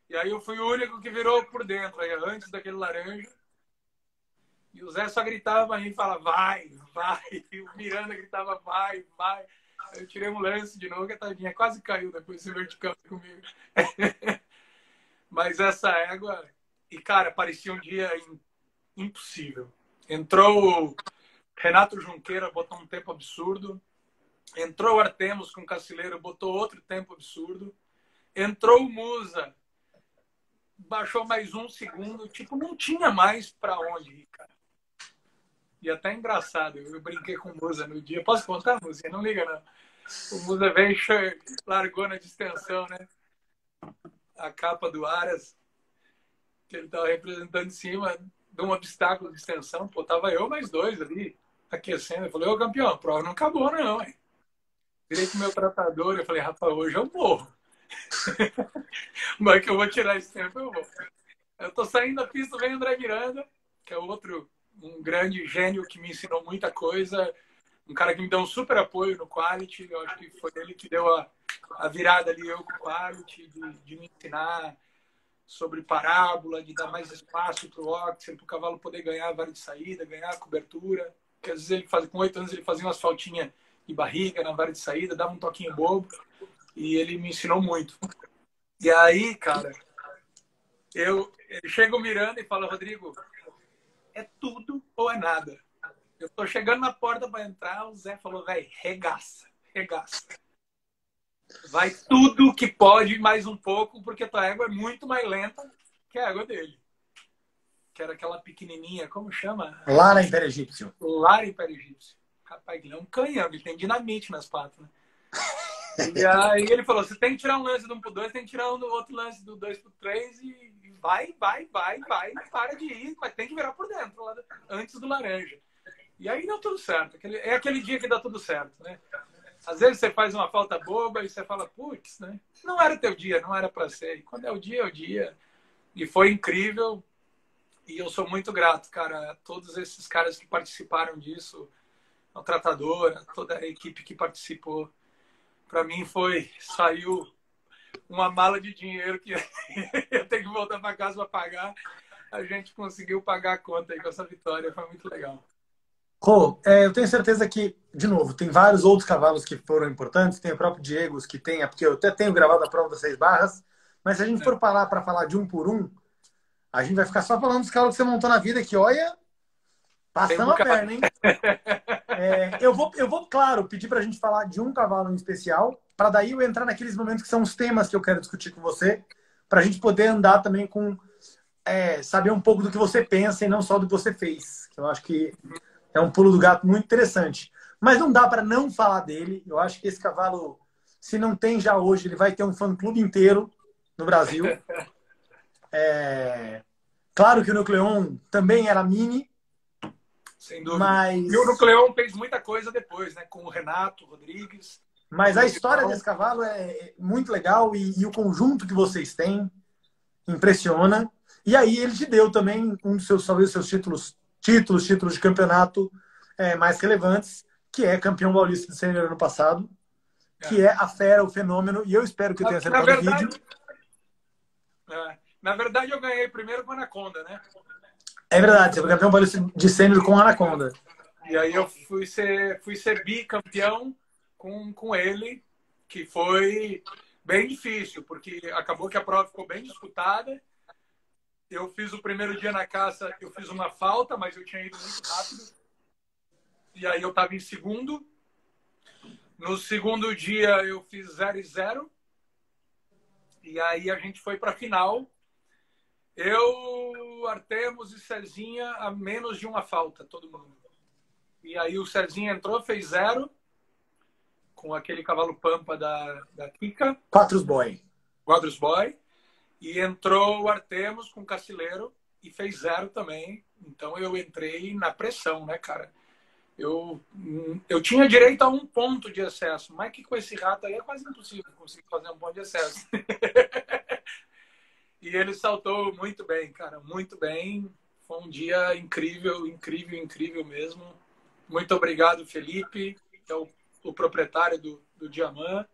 E aí eu fui o único que virou por dentro, aí, antes daquele laranja. E o Zé só gritava pra mim e falava, vai, vai. E o Miranda gritava, vai, vai. Eu tirei um lance de novo, que a tadinha quase caiu depois desse vertical comigo. Mas essa égua... E, cara, parecia um dia impossível. Entrou Renato Junqueira, botou um tempo absurdo. Entrou o Artemos com o Cacileiro, botou outro tempo absurdo. Entrou o Musa, baixou mais um segundo, tipo, não tinha mais para onde ir, cara. E até engraçado, eu brinquei com o Musa no dia. Posso contar, Musa? Não liga, não. O Musa veio largou na distensão, né? A capa do Aras, que ele estava representando em cima de um obstáculo de extensão. Pô, tava eu mais dois ali, aquecendo. Eu falei, ô campeão, a prova não acabou, não, hein? Virei pro meu tratador, eu falei, rapaz, hoje eu morro. Mas que eu vou tirar esse tempo, eu vou. Eu tô saindo da pista, vem André Miranda, que é outro, um grande gênio que me ensinou muita coisa, um cara que me deu um super apoio no Quality, eu acho que foi ele que deu a, a virada ali, eu com o Quality, de, de me ensinar sobre parábola, de dar mais espaço para o oxígeno, para o cavalo poder ganhar vara de saída, ganhar cobertura. Porque às vezes ele faz, com oito anos ele fazia umas faltinhas de barriga na vara de saída, dava um toquinho bobo. E ele me ensinou muito. E aí, cara, eu, eu chego mirando e falo, Rodrigo, é tudo ou é nada. Eu tô chegando na porta para entrar, o Zé falou, velho, regaça, regaça. Vai tudo que pode, mais um pouco, porque tua égua é muito mais lenta que a égua dele. Que era aquela pequenininha, como chama? Lara Império Egípcio. Lara Império Egípcio. Rapaz, ele é um canhão, ele tem dinamite nas patas, né? E aí ele falou: você tem que tirar um lance do 1 por 2, tem que tirar um outro lance do 2 por 3 e vai, vai, vai, vai, para de ir, mas tem que virar por dentro, antes do laranja. E aí deu tudo certo. É aquele dia que dá tudo certo, né? Às vezes você faz uma falta boba e você fala, putz, né? Não era teu dia, não era para ser. E quando é o dia, é o dia. E foi incrível. E eu sou muito grato, cara, a todos esses caras que participaram disso, a tratadora, toda a equipe que participou para mim foi saiu uma mala de dinheiro que eu tenho que voltar para casa para pagar. A gente conseguiu pagar a conta aí com essa vitória, foi muito legal. Rô, é, eu tenho certeza que, de novo, tem vários outros cavalos que foram importantes, tem o próprio Diego que tem, porque eu até tenho gravado a prova das seis barras, mas se a gente for parar para falar de um por um, a gente vai ficar só falando dos cavalos que você montou na vida, que olha, passando um a perna, hein? É, eu, vou, eu vou, claro, pedir para a gente falar de um cavalo em especial, para daí eu entrar naqueles momentos que são os temas que eu quero discutir com você, para a gente poder andar também com. é, saber um pouco do que você pensa e não só do que você fez. Eu acho que é um pulo do gato muito interessante. Mas não dá para não falar dele. Eu acho que esse cavalo, se não tem já hoje, ele vai ter um fã-clube inteiro no Brasil. É... Claro que o Nucleon também era mini. Sem dúvida. Mas... E o Nucleon fez muita coisa depois, né? Com o Renato Rodrigues. Mas a história desse cavalo é muito legal e, e o conjunto que vocês têm impressiona. E aí ele te deu também um dos seus, talvez, seus títulos, títulos, títulos de campeonato é, mais relevantes, que é campeão paulista de sênior ano passado, que é. é a fera, o fenômeno, e eu espero que eu tenha acertado verdade, o vídeo. É, na verdade, eu ganhei primeiro com a Anaconda, né? É verdade, você foi campeão de sênior com Anaconda. E aí eu fui ser, fui ser bicampeão com, com ele, que foi bem difícil, porque acabou que a prova ficou bem disputada. Eu fiz o primeiro dia na caça, eu fiz uma falta, mas eu tinha ido muito rápido. E aí eu estava em segundo. No segundo dia eu fiz 0 e 0. E aí a gente foi para a final. Eu, Artemos e Cezinha a menos de uma falta, todo mundo. E aí o Cezinha entrou, fez zero com aquele cavalo pampa da, da Kika. Quatros Boy. Quadros Boy. E entrou o Artemos com o Cacileiro e fez zero também. Então eu entrei na pressão, né, cara? Eu, eu tinha direito a um ponto de acesso, mas que com esse rato aí é quase impossível conseguir fazer um ponto de acesso. e ele saltou muito bem, cara, muito bem. Foi um dia incrível, incrível, incrível mesmo. Muito obrigado, Felipe, que é o o proprietário do, do Diamant,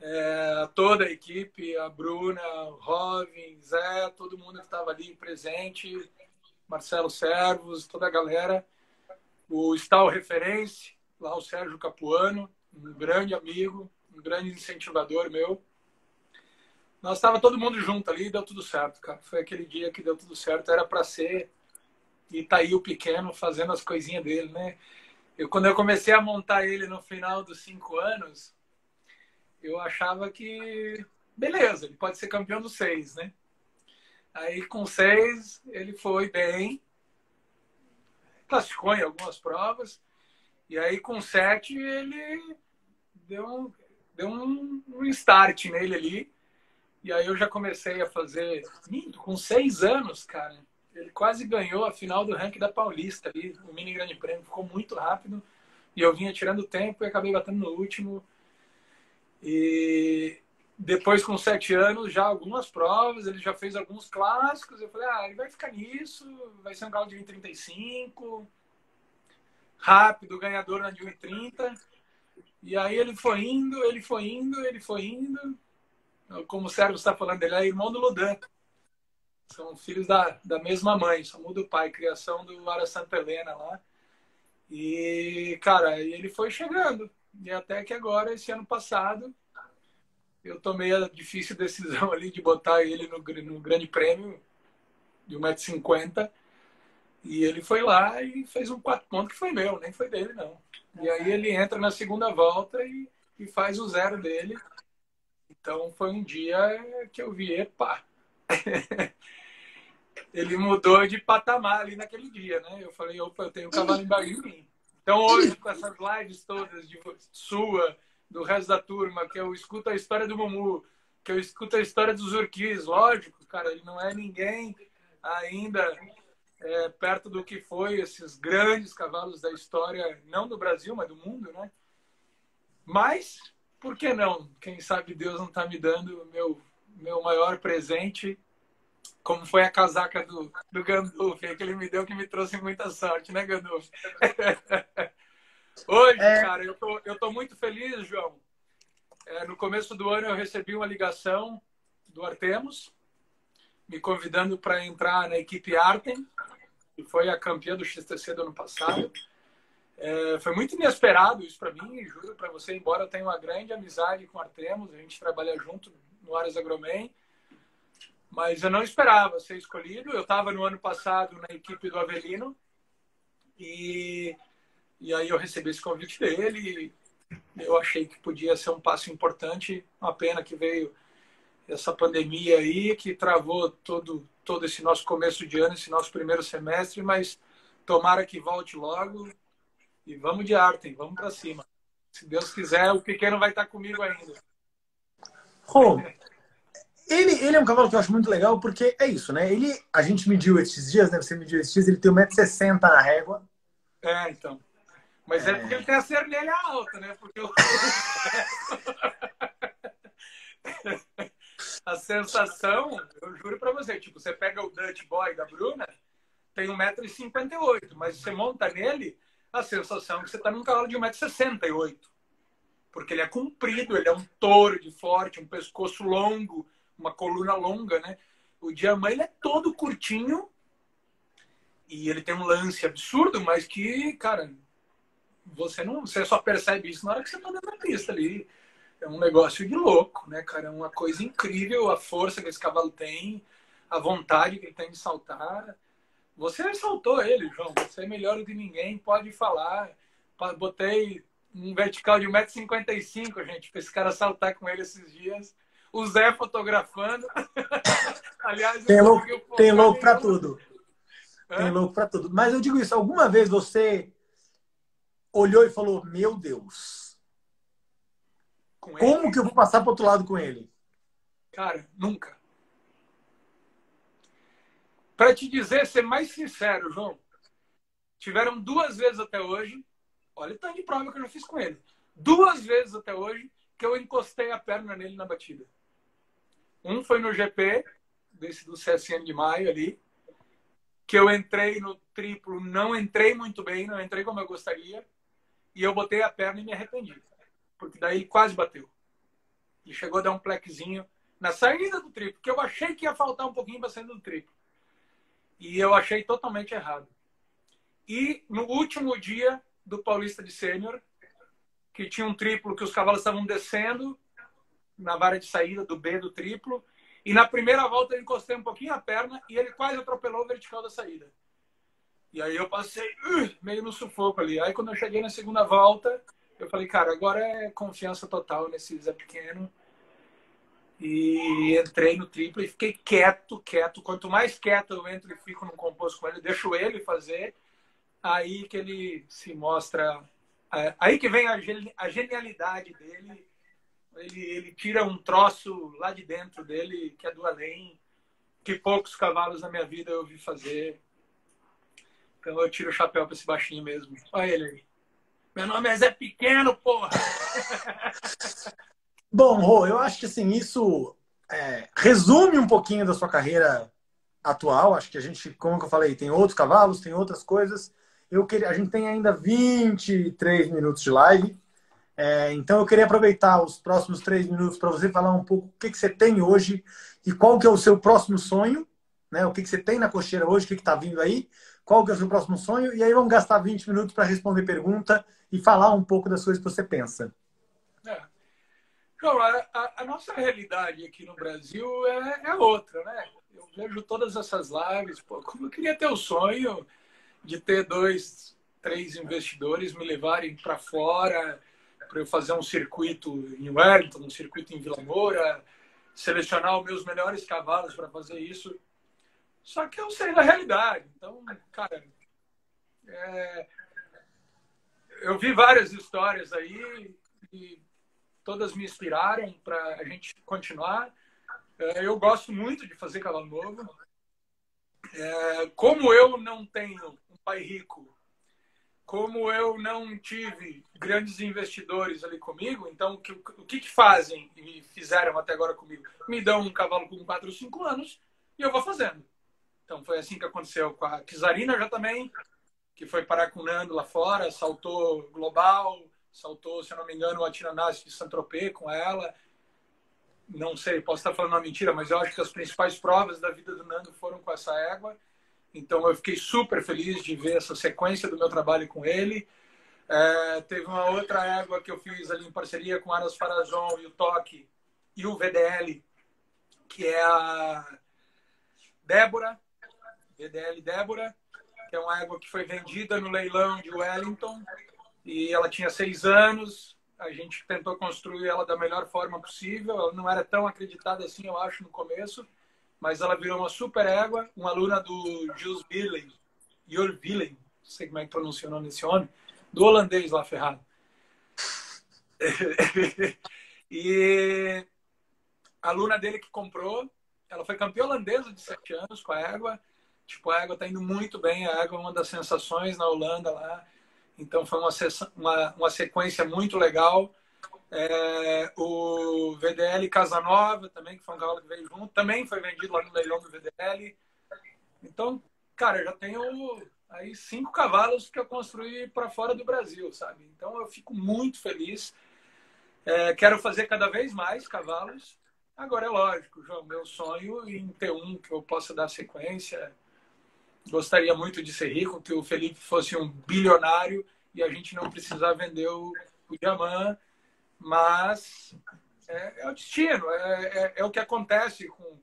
é, toda a equipe, a Bruna, o Robin, Zé, todo mundo que estava ali presente, Marcelo Servos, toda a galera, o Stal Referência, lá o Sérgio Capuano, um grande amigo, um grande incentivador meu. Nós estava todo mundo junto ali e deu tudo certo, cara. Foi aquele dia que deu tudo certo, era para ser. E tá aí o pequeno fazendo as coisinhas dele, né? Eu, quando eu comecei a montar ele no final dos cinco anos, eu achava que, beleza, ele pode ser campeão dos seis, né? Aí com seis ele foi bem, classificou em algumas provas, e aí com sete ele deu um, deu um, um start nele ali. E aí eu já comecei a fazer. Com seis anos, cara, ele quase ganhou a final do ranking da Paulista ali, o mini grande prêmio. Ficou muito rápido. E eu vinha tirando tempo e acabei batendo no último. E depois, com sete anos, já algumas provas, ele já fez alguns clássicos. Eu falei, ah, ele vai ficar nisso, vai ser um galo de 1,35, rápido, ganhador na de 1,30. E aí ele foi indo, ele foi indo, ele foi indo. Como o Sérgio está falando, ele é irmão do Ludan. São filhos da, da mesma mãe, só muda o pai, criação do Ara Santa Helena lá. E, cara, ele foi chegando. E até que agora, esse ano passado, eu tomei a difícil decisão ali de botar ele no, no grande prêmio de 1,50m. E ele foi lá e fez um 4 pontos que foi meu, nem foi dele, não. E aí ele entra na segunda volta e, e faz o zero dele. Então foi um dia que eu vi, epa, ele mudou de patamar ali naquele dia, né? Eu falei, opa, eu tenho um cavalo em mim. Então hoje, com essas lives todas de sua, do resto da turma, que eu escuto a história do Mumu, que eu escuto a história dos Urquis, lógico, cara, ele não é ninguém ainda é, perto do que foi esses grandes cavalos da história, não do Brasil, mas do mundo, né? Mas, por que não? Quem sabe Deus não está me dando meu meu maior presente, como foi a casaca do, do Gandulf, que ele me deu que me trouxe muita sorte, né, Gandulf? Hoje, é... cara, eu tô, eu tô muito feliz, João. É, no começo do ano eu recebi uma ligação do Artemos, me convidando para entrar na equipe Artem, que foi a campeã do XTC do ano passado. É, foi muito inesperado isso para mim, juro para você, embora eu tenha uma grande amizade com o Artemos, a gente trabalha junto no Aras Agromen. Mas eu não esperava ser escolhido. Eu estava no ano passado na equipe do Avelino. E, e aí eu recebi esse convite dele. eu achei que podia ser um passo importante. Uma pena que veio essa pandemia aí que travou todo, todo esse nosso começo de ano, esse nosso primeiro semestre, mas tomara que volte logo e vamos de arte, vamos para cima. Se Deus quiser, o pequeno vai estar comigo ainda. Rô, ele, ele é um cavalo que eu acho muito legal porque é isso, né? Ele, a gente mediu esses dias, né? Você mediu esses dias, ele tem 1,60m na régua. É, então. Mas é, é porque ele tem a cernelha alta, né? Porque eu... a sensação, eu juro pra você, tipo, você pega o Dutch Boy da Bruna, tem 1,58m, mas você monta nele, a sensação é que você tá num cavalo de 1,68m. Porque ele é comprido, ele é um touro de forte, um pescoço longo, uma coluna longa, né? O Diamant ele é todo curtinho e ele tem um lance absurdo, mas que, cara, você não, você só percebe isso na hora que você tá dentro da pista ali. É um negócio de louco, né, cara? É uma coisa incrível a força que esse cavalo tem, a vontade que ele tem de saltar. Você saltou ele, João. Você é melhor do que ninguém, pode falar. Botei um vertical de 1,55m, gente, para esse cara saltar com ele esses dias. O Zé fotografando. Aliás, tem louco, tem louco para tudo. Tem louco para tudo. Mas eu digo isso, alguma vez você olhou e falou: Meu Deus, como que eu vou passar para outro lado com ele? Cara, nunca. Para te dizer, ser mais sincero, João, tiveram duas vezes até hoje, olha o tanto de prova que eu já fiz com ele. Duas vezes até hoje que eu encostei a perna nele na batida. Um foi no GP, desse do CSN de maio ali, que eu entrei no triplo, não entrei muito bem, não entrei como eu gostaria e eu botei a perna e me arrependi. Porque daí ele quase bateu. E chegou a dar um plequezinho na saída do triplo, que eu achei que ia faltar um pouquinho para sair do triplo. E eu achei totalmente errado. E no último dia do Paulista de Sênior, que tinha um triplo que os cavalos estavam descendo na vara de saída do B do triplo, e na primeira volta eu encostei um pouquinho a perna e ele quase atropelou o vertical da saída. E aí eu passei uh, meio no sufoco ali. Aí quando eu cheguei na segunda volta, eu falei, cara, agora é confiança total nesse Zé Pequeno. E entrei no triplo e fiquei quieto, quieto. Quanto mais quieto eu entro e fico no composto com ele, deixo ele fazer, aí que ele se mostra. É, aí que vem a genialidade dele. Ele, ele tira um troço lá de dentro dele, que é do além, que poucos cavalos na minha vida eu vi fazer. Então eu tiro o chapéu para esse baixinho mesmo. Olha ele aí. Meu nome é Zé Pequeno, porra! Bom, Rô, eu acho que assim, isso é, resume um pouquinho da sua carreira atual. Acho que a gente, como eu falei, tem outros cavalos, tem outras coisas. Eu queria, a gente tem ainda 23 minutos de live. É, então eu queria aproveitar os próximos três minutos para você falar um pouco o que, que você tem hoje e qual que é o seu próximo sonho, né? O que, que você tem na cocheira hoje, o que está vindo aí, qual que é o seu próximo sonho, e aí vamos gastar 20 minutos para responder pergunta e falar um pouco das coisas que você pensa. João, a, a, nossa realidade aqui no Brasil é, é, outra, né? Eu vejo todas essas lives, pô, como eu queria ter o sonho de ter dois, três investidores me levarem para fora, para eu fazer um circuito em Wellington, um circuito em Vila Moura, selecionar os meus melhores cavalos para fazer isso. Só que eu sei da realidade. Então, cara, é... eu vi várias histórias aí e todas me inspiraram para a gente continuar. É, eu gosto muito de fazer cavalo novo. É, como eu não tenho um pai rico, como eu não tive grandes investidores ali comigo, então o que, o que, fazem e fizeram até agora comigo? Me dão um cavalo com 4 ou 5 anos e eu vou fazendo. Então foi assim que aconteceu com a Kizarina já também, que foi parar com o Nando lá fora, saltou global, saltou, se eu não me engano, a Tiranás de Saint-Tropez com ela. Não sei, posso estar falando uma mentira, mas eu acho que as principais provas da vida do Nando foram com essa égua. Então eu fiquei super feliz de ver essa sequência do meu trabalho com ele. É, teve uma outra égua que eu fiz ali em parceria com Aras Farazon e o Toque e o VDL, que é a Débora, VDL Débora, que é uma égua que foi vendida no leilão de Wellington. E ela tinha seis anos, A gente tentou construir ela da melhor forma possível. Ela não era tão acreditada assim, eu acho, no começo, mas ela virou uma super égua. Uma aluna do Jules Villen, Jur Villen, não sei como é que pronuncia o nome desse homem, do holandês lá ferrado. e a aluna dele que comprou, ela foi campeã holandesa de sete anos com a égua. Tipo, a égua tá indo muito bem. A égua é uma das sensações na Holanda lá. Então, foi uma, uma, uma sequência muito legal. É, o VDL Casanova também, que foi um cavalo que veio junto, também foi vendido lá no leilão do VDL. Então, cara, já tenho aí cinco cavalos que eu construí para fora do Brasil, sabe? Então, eu fico muito feliz. É, quero fazer cada vez mais cavalos. Agora é lógico, João, meu sonho em ter um que eu possa dar sequência. Gostaria muito de ser rico, que o Felipe fosse um bilionário e a gente não precisar vender o, o diamante, mas é, é o destino, é, é, é, o que acontece com,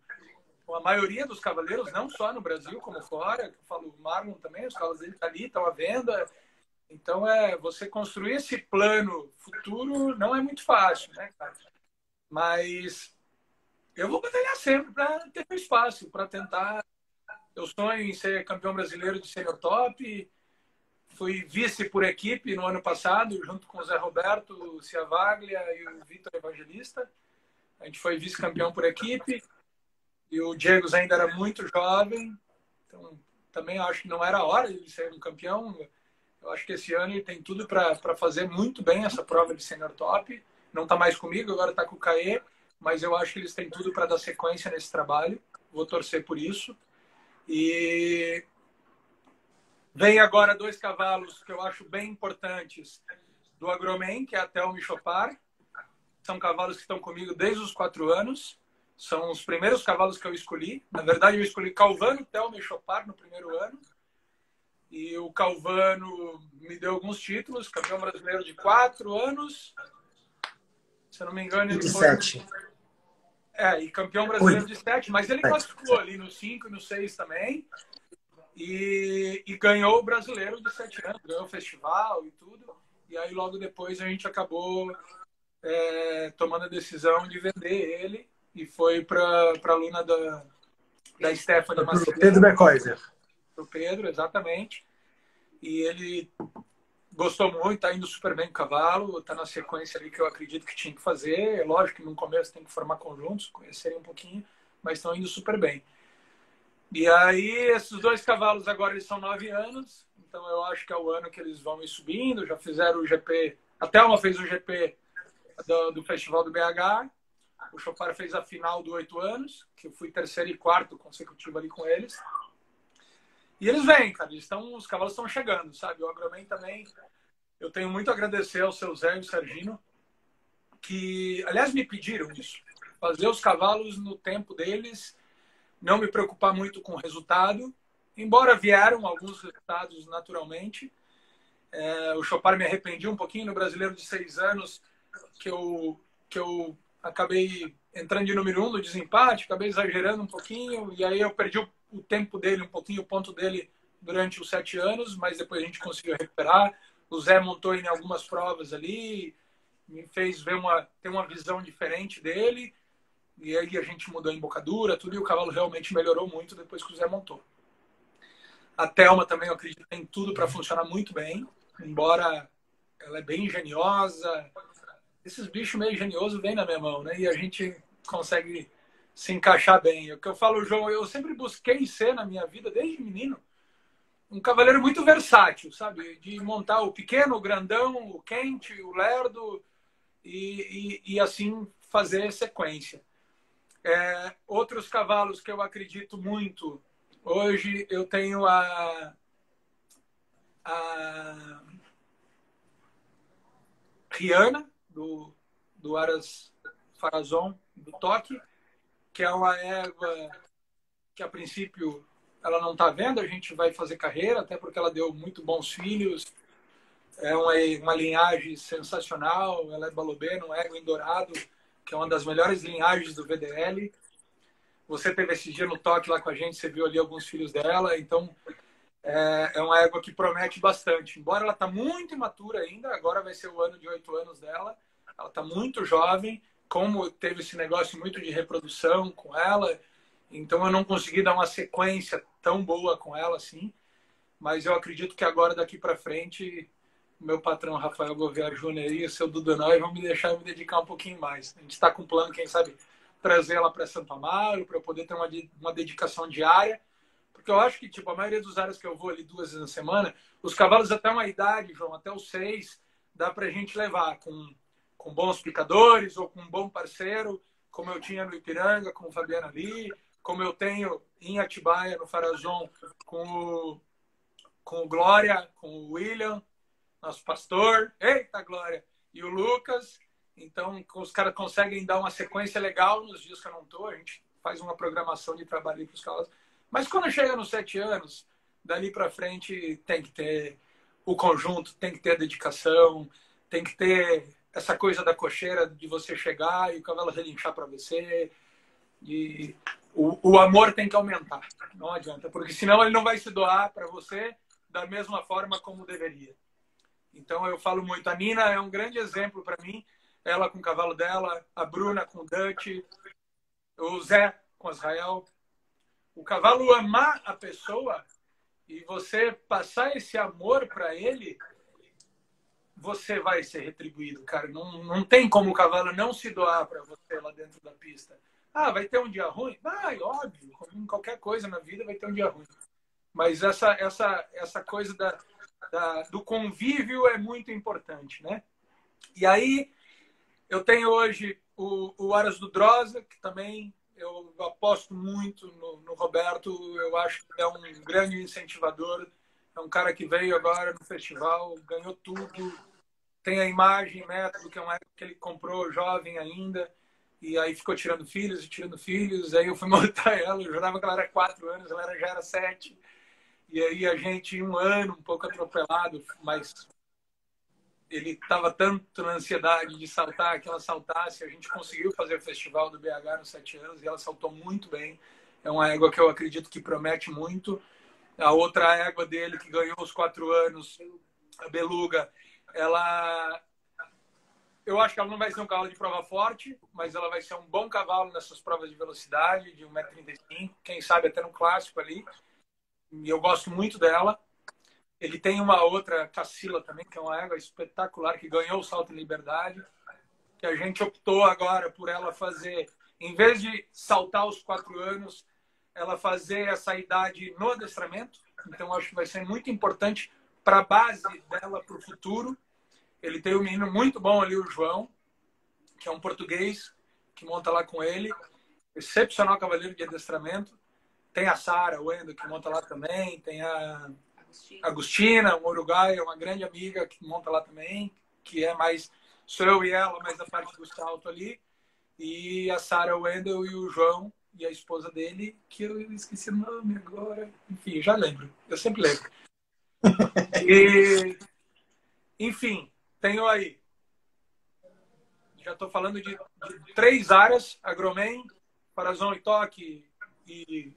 com, a maioria dos cavaleiros, não só no Brasil como fora. Eu falo, o Marlon também, os cavaleiros dele estão tá ali, estão à venda. Então, é você construir esse plano futuro não é muito fácil, né, cara? Mas eu vou batalhar sempre para ter espaço, para tentar. Eu sonho em ser campeão brasileiro de senior top. Fui vice por equipe no ano passado, junto com o Zé Roberto, o Ciavaglia e o Vitor Evangelista. A gente foi vice-campeão por equipe. E o Diego ainda era muito jovem. Então, também acho que não era a hora de ser um campeão. Eu acho que esse ano ele tem tudo para fazer muito bem essa prova de senior top. Não está mais comigo, agora está com o Caê mas eu acho que eles têm tudo para dar sequência nesse trabalho. Vou torcer por isso. E vem agora dois cavalos que eu acho bem importantes do Agromen, que é até o Michopar. São cavalos que estão comigo desde os quatro anos. São os primeiros cavalos que eu escolhi. Na verdade, eu escolhi Calvano, Thelma e Chopar no primeiro ano. E o Calvano me deu alguns títulos, campeão brasileiro de quatro anos. Se eu não me engano, ele foi. É, e campeão brasileiro de sete, mas ele classificou ali no 5 e no 6 também. E, e, ganhou o brasileiro de sete anos, ganhou o festival e tudo. E aí logo depois a gente acabou é, tomando a decisão de vender ele e foi para a aluna da, da Stephanie Macedo. Pedro Becoiser. Para o Pedro, exatamente. E ele gostou muito, está indo super bem com o cavalo, está na sequência ali que eu acredito que tinha que fazer. É lógico que no começo tem que formar conjuntos, conhecerem um pouquinho, mas estão indo super bem. E aí, esses dois cavalos agora eles são nove anos, então eu acho que é o ano que eles vão ir subindo. Já fizeram o GP, a Thelma fez o GP do, do Festival do BH, o Chopar fez a final do oito anos, que eu fui terceiro e quarto consecutivo ali com eles. E eles vêm, cara. Eles estão, os cavalos estão chegando, sabe? O Agroman também. Eu tenho muito a agradecer ao seu Zé e ao Sergino, que, aliás, me pediram isso. Fazer os cavalos no tempo deles, não me preocupar muito com o resultado. Embora vieram alguns resultados naturalmente. É, o Chopar me arrependi um pouquinho no brasileiro de seis anos, que eu, que eu acabei entrando de número um no desempate, acabei exagerando um pouquinho, e aí eu perdi o o tempo dele, um pouquinho o ponto dele durante os sete anos, mas depois a gente conseguiu recuperar. O Zé montou em algumas provas ali, me fez ver uma, ter uma visão diferente dele. E aí a gente mudou a embocadura, tudo, e o cavalo realmente melhorou muito depois que o Zé montou. A Thelma também, eu acredito, tem tudo para funcionar muito bem, embora ela é bem engenhosa. Esses bichos meio engenhosos vêm na minha mão, né? E a gente consegue se encaixar bem. O que eu falo, João, eu sempre busquei ser na minha vida, desde menino, um cavaleiro muito versátil, sabe? De montar o pequeno, o grandão, o quente, o lerdo e, e, e assim fazer sequência. É, outros cavalos que eu acredito muito, hoje eu tenho a, a Rihanna, do, do Aras Farazon, do Toque, que é uma égua que a princípio ela não está vendo, a gente vai fazer carreira, até porque ela deu muito bons filhos. É uma, uma linhagem sensacional, ela é balobena, um égua em dourado, que é uma das melhores linhagens do VDL. Você teve esse dia no toque lá com a gente, você viu ali alguns filhos dela, então é, é uma égua que promete bastante. Embora ela está muito imatura ainda, agora vai ser o ano de oito anos dela. Ela está muito jovem, como teve esse negócio muito de reprodução com ela, então eu não consegui dar uma sequência tão boa com ela assim. Mas eu acredito que agora, daqui para frente, meu patrão Rafael Gouveia Júnior e o seu Dudanói vão me deixar me dedicar um pouquinho mais. A gente está com um plano, quem sabe, trazer ela para Santo Amaro, para eu poder ter uma, uma dedicação diária. Porque eu acho que, tipo, a maioria dos áreas que eu vou ali duas vezes na semana, os cavalos até uma idade, João, até os seis, dá para a gente levar com, com bons picadores ou com um bom parceiro, como eu tinha no Ipiranga, com o Fabiano ali, como eu tenho em Atibaia, no Farazon, com o com o Glória, com o William, nosso pastor, eita Glória, e o Lucas. Então, os caras conseguem dar uma sequência legal nos dias que eu não estou. A gente faz uma programação de trabalho para os caras. Mas quando chega nos sete anos, dali para frente tem que ter o conjunto, tem que ter a dedicação, tem que ter essa coisa da cocheira de você chegar e o cavalo relinchar para você. E o, o amor tem que aumentar. Não adianta, porque senão ele não vai se doar para você da mesma forma como deveria. Então eu falo muito. A Nina é um grande exemplo para mim. Ela com o cavalo dela, a Bruna com o Dutch, o Zé com o Israel. O cavalo amar a pessoa e você passar esse amor para ele, você vai ser retribuído, cara. Não, não tem como o cavalo não se doar para você lá dentro da pista. Ah, vai ter um dia ruim? Vai, óbvio. Qualquer coisa na vida vai ter um dia ruim. Mas essa, essa, essa coisa da, da, do convívio é muito importante, né? E aí, eu tenho hoje o, o Aras do Drosa, que também eu aposto muito no, no, Roberto. Eu acho que é um grande incentivador. É um cara que veio agora no festival, ganhou tudo. Tem a imagem, método, que é uma época que ele comprou jovem ainda. E aí ficou tirando filhos e tirando filhos. Aí eu fui montar ela. Eu jurava que ela era quatro anos, ela já era sete. E aí a gente, um ano, um pouco atropelado, mas ele estava tanto na ansiedade de saltar que ela saltasse. A gente conseguiu fazer o festival do BH nos sete anos e ela saltou muito bem. É uma égua que eu acredito que promete muito. A outra égua dele, que ganhou os quatro anos, a Beluga, ela. Eu acho que ela não vai ser um cavalo de prova forte, mas ela vai ser um bom cavalo nessas provas de velocidade, de 1,35m, quem sabe até no clássico ali e eu gosto muito dela. Ele tem uma outra Cassila também, que é uma égua espetacular, que ganhou o salto em liberdade. Que a gente optou agora por ela fazer, em vez de saltar os quatro anos, ela fazer essa idade no adestramento. Então, acho que vai ser muito importante para a base dela para o futuro. Ele tem um menino muito bom ali, o João, que é um português, que monta lá com ele. Excepcional cavaleiro de adestramento. Tem a Sara Wendo, que monta lá também. Tem a Agostina, Agostina uma uruguaia, uma grande amiga que monta lá também, que é mais. Sou eu e ela, mais da parte do salto ali. E a Sara Wendel e o João e a esposa dele, que eu esqueci o nome agora. Enfim, já lembro. Eu sempre lembro. e, enfim, tenho aí. Já estou falando de, de, três áreas: Agromen, Parazon e Toque e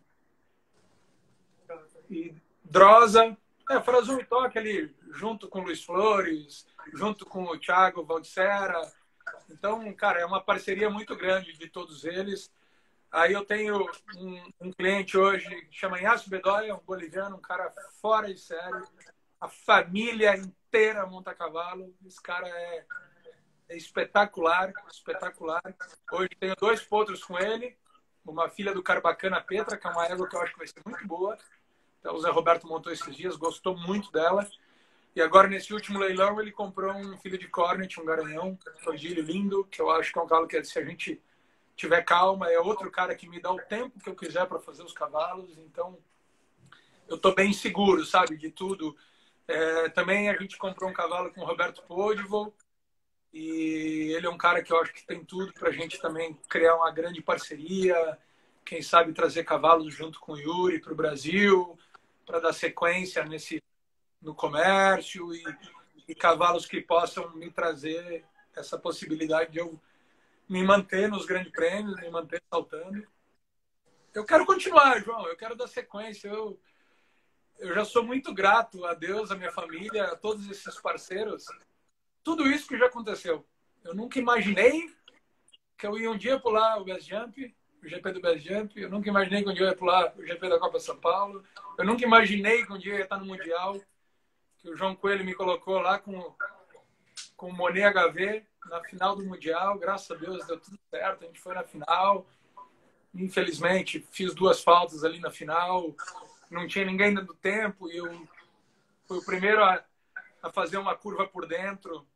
e Drosa. É, Frazão e Toque ali, junto com o Luiz Flores, junto com o Thiago Valdicera. Então, cara, é uma parceria muito grande de todos eles. Aí eu tenho um, um cliente hoje que chama Inácio Bedoya, um boliviano, um cara fora de sério. A família inteira monta cavalo. Esse cara é, é espetacular, espetacular. Hoje tenho dois potros com ele. Uma filha do Carbacana Petra, que é uma égua que eu acho que vai ser muito boa. Então, o Zé Roberto montou esses dias, gostou muito dela. E agora, nesse último leilão, ele comprou um filho de Cornet, um garanhão, um tordilho lindo, que eu acho que é um cavalo que, se a gente tiver calma, é outro cara que me dá o tempo que eu quiser para fazer os cavalos. Então, eu estou bem seguro, sabe, de tudo. É, também a gente comprou um cavalo com o Roberto Podivo, e ele é um cara que eu acho que tem tudo para a gente também criar uma grande parceria, quem sabe trazer cavalos junto com o Yuri para o Brasil para dar sequência nesse no comércio e, e cavalos que possam me trazer essa possibilidade de eu me manter nos grandes prêmios, me manter saltando. Eu quero continuar, João. Eu quero dar sequência. Eu, eu já sou muito grato a Deus, a minha família, a todos esses parceiros. Tudo isso que já aconteceu. Eu nunca imaginei que eu ia um dia pular o Best Jump, o GP do Best Jump. Eu nunca imaginei que um dia eu ia pular o GP da Copa São Paulo. Eu nunca imaginei que um dia eu ia estar no Mundial. Que o João Coelho me colocou lá com, com o Monet HV na final do Mundial. Graças a Deus deu tudo certo. A gente foi na final. Infelizmente, fiz duas faltas ali na final. Não tinha ninguém dando tempo. E eu fui o primeiro a, a fazer uma curva por dentro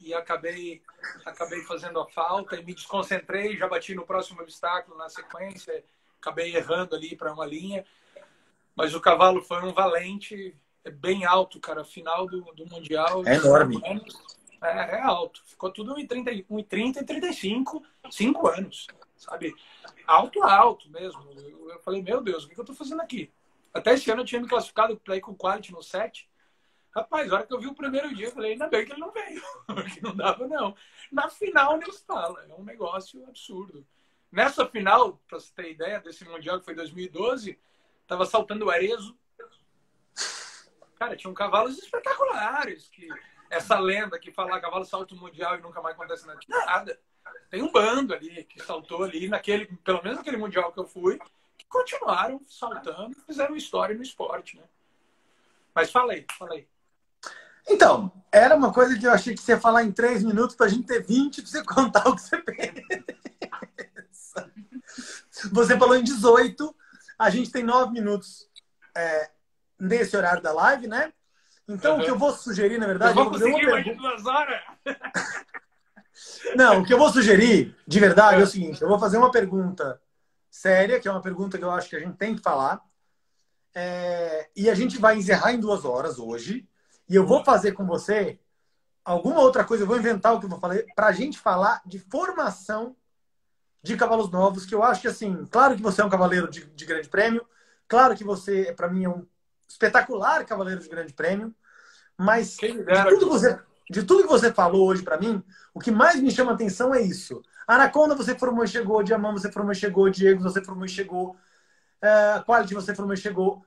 e acabei acabei fazendo a falta e me desconcentrei, já bati no próximo obstáculo na sequência, acabei errando ali para uma linha. Mas o cavalo foi um valente, é bem alto, cara. Final do, do Mundial. É enorme. É, é, alto. Ficou tudo em 30, 30 e 35, 5 anos, sabe? Alto, alto mesmo. Eu, eu falei, meu Deus, o que, que eu tô fazendo aqui? Até esse ano eu tinha me classificado para ir com quality no 7 Rapaz, a hora que eu vi o primeiro dia, eu falei, ainda bem que ele não veio, porque não dava, não. Na final, nem fala, é um negócio absurdo. Nessa final, para você ter ideia, desse Mundial que foi 2012, tava saltando o Arezo. Cara, tinham cavalos espetaculares, que essa lenda que fala cavalo salta o Mundial e nunca mais acontece nada. Tem um bando ali que saltou ali, naquele, pelo menos naquele Mundial que eu fui, continuaram saltando, fizeram história no esporte, né? Mas falei, falei. Então, era uma coisa que eu achei que você ia falar em três minutos para a gente ter 20 para você contar o que você pensa. Você falou em 18, a gente tem nove minutos é, nesse horário da live, né? Então, uhum. o que eu vou sugerir, na verdade... Eu vou conseguir mais de duas horas? Não, o que eu vou sugerir, de verdade, é o seguinte. Eu vou fazer uma pergunta séria, que é uma pergunta que eu acho que a gente tem que falar. É, e a gente vai encerrar em duas horas hoje. E eu vou fazer com você alguma outra coisa, eu vou inventar o que eu vou falar, para a gente falar de formação de cavalos novos, que eu acho que, assim, claro que você é um cavaleiro de, de grande prêmio, claro que você, para mim, é um espetacular cavaleiro de grande prêmio, mas de tudo, que você, de tudo que você falou hoje para mim, o que mais me chama atenção é isso. Anaconda você formou e chegou, Diamant você formou e chegou, Diego você formou e chegou, uh, Quality você formou e chegou.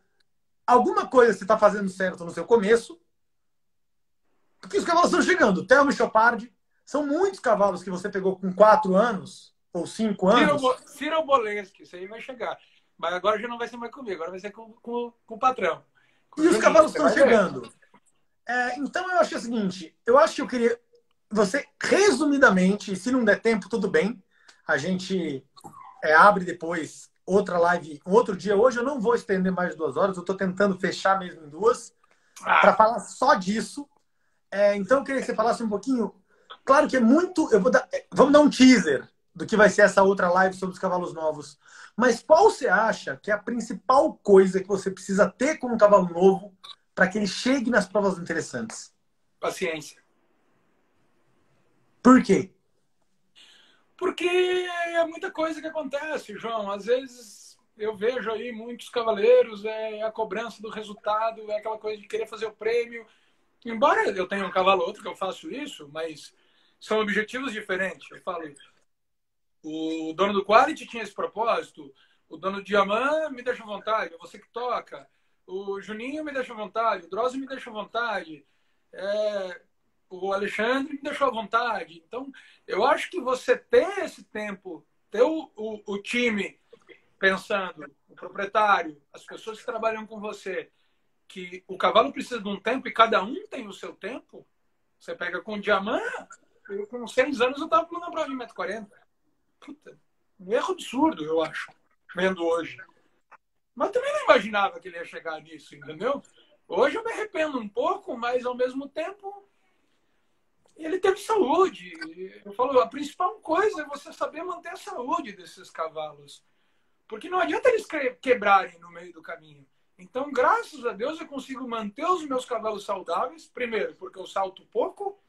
Alguma coisa você está fazendo certo no seu começo, porque os cavalos estão chegando. Thelma e Chopard são muitos cavalos que você pegou com 4 anos ou 5 anos. Ciro Bolenski, isso aí vai chegar. Mas agora já não vai ser mais comigo, agora vai ser com, com, com o patrão. Com e os cavalos estão chegando. É, então eu acho é o seguinte, eu acho que eu queria. Você, resumidamente, se não der tempo, tudo bem. A gente é, abre depois outra live, um outro dia. Hoje eu não vou estender mais duas horas, eu estou tentando fechar mesmo em duas, ah. para falar só disso. É, então, eu queria que você falasse um pouquinho. Claro que é muito. Eu vou dar, é, vamos dar um teaser do que vai ser essa outra live sobre os cavalos novos. Mas qual você acha que é a principal coisa que você precisa ter com um cavalo novo para que ele chegue nas provas interessantes? Paciência. Por quê? Porque é muita coisa que acontece, João. Às vezes eu vejo aí muitos cavaleiros, é a cobrança do resultado, é aquela coisa de querer fazer o prêmio Embora eu tenha um cavalo outro que eu faço isso, mas são objetivos diferentes. Eu falo, o dono do Quality tinha esse propósito, o dono do Diamant me deixa à vontade, você que toca, o Juninho me deixa à vontade, o Drozio me deixa à vontade, é, o Alexandre me deixou à vontade. Então, eu acho que você ter esse tempo, ter o, o, o time pensando, o proprietário, as pessoas que trabalham com você, que o cavalo precisa de um tempo e cada um tem o seu tempo. Você pega com o diamante, eu com seis anos eu estava pulando a prova de 1,40m. Puta, um erro absurdo, eu acho, vendo hoje. Mas também não imaginava que ele ia chegar nisso, entendeu? Hoje eu me arrependo um pouco, mas ao mesmo tempo ele teve saúde. Eu falo, a principal coisa é você saber manter a saúde desses cavalos. Porque não adianta eles quebrarem no meio do caminho. Então, graças a Deus, eu consigo manter os meus cavalos saudáveis. Primeiro, porque eu salto pouco,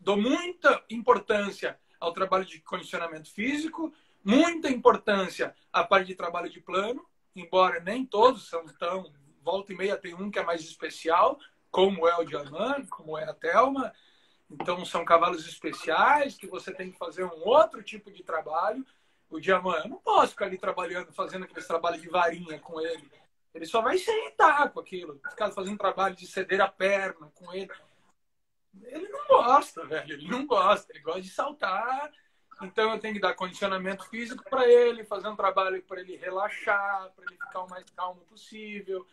dou muita importância ao trabalho de condicionamento físico, muita importância à parte de trabalho de plano, embora nem todos são tão. Volta e meia tem um que é mais especial, como é o Diamante, como é a Thelma. Então, são cavalos especiais que você tem que fazer um outro tipo de trabalho. O Diamante, eu não posso ficar ali trabalhando, fazendo aquele trabalho de varinha com ele Ele só vai se irritar com aquilo. Ficar fazendo trabalho de ceder a perna com ele. Ele não gosta, velho. Ele não gosta. Ele gosta de saltar. Então eu tenho que dar condicionamento físico para ele, fazer um trabalho para ele relaxar, para ele ficar o mais calmo possível.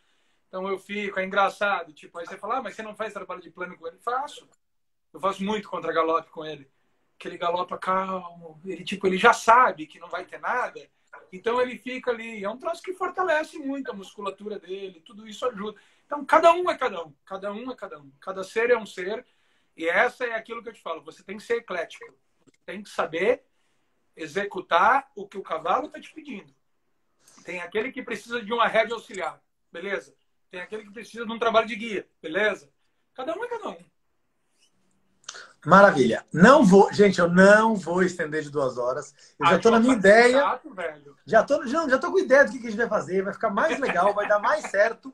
Então eu fico, é engraçado. Tipo, aí você fala, ah, mas você não faz trabalho de plano com ele? Faço. Eu faço muito contra galope com ele. Que ele galopa calmo. Ele, tipo, ele já sabe que não vai ter nada então ele fica ali. É um troço que fortalece muito a musculatura dele, tudo isso ajuda. Então cada um é cada um, cada um é cada um. Cada ser é um ser. E essa é aquilo que eu te falo. Você tem que ser eclético. Você tem que saber executar o que o cavalo está te pedindo. Tem aquele que precisa de uma rédea auxiliar, beleza? Tem aquele que precisa de um trabalho de guia, beleza? Cada um é cada um. Maravilha. Não vou, gente, eu não vou estender de duas horas. Eu já estou na minha ideia. Chato, já estou já, já tô com ideia do que a gente vai fazer. Vai ficar mais legal, vai dar mais certo.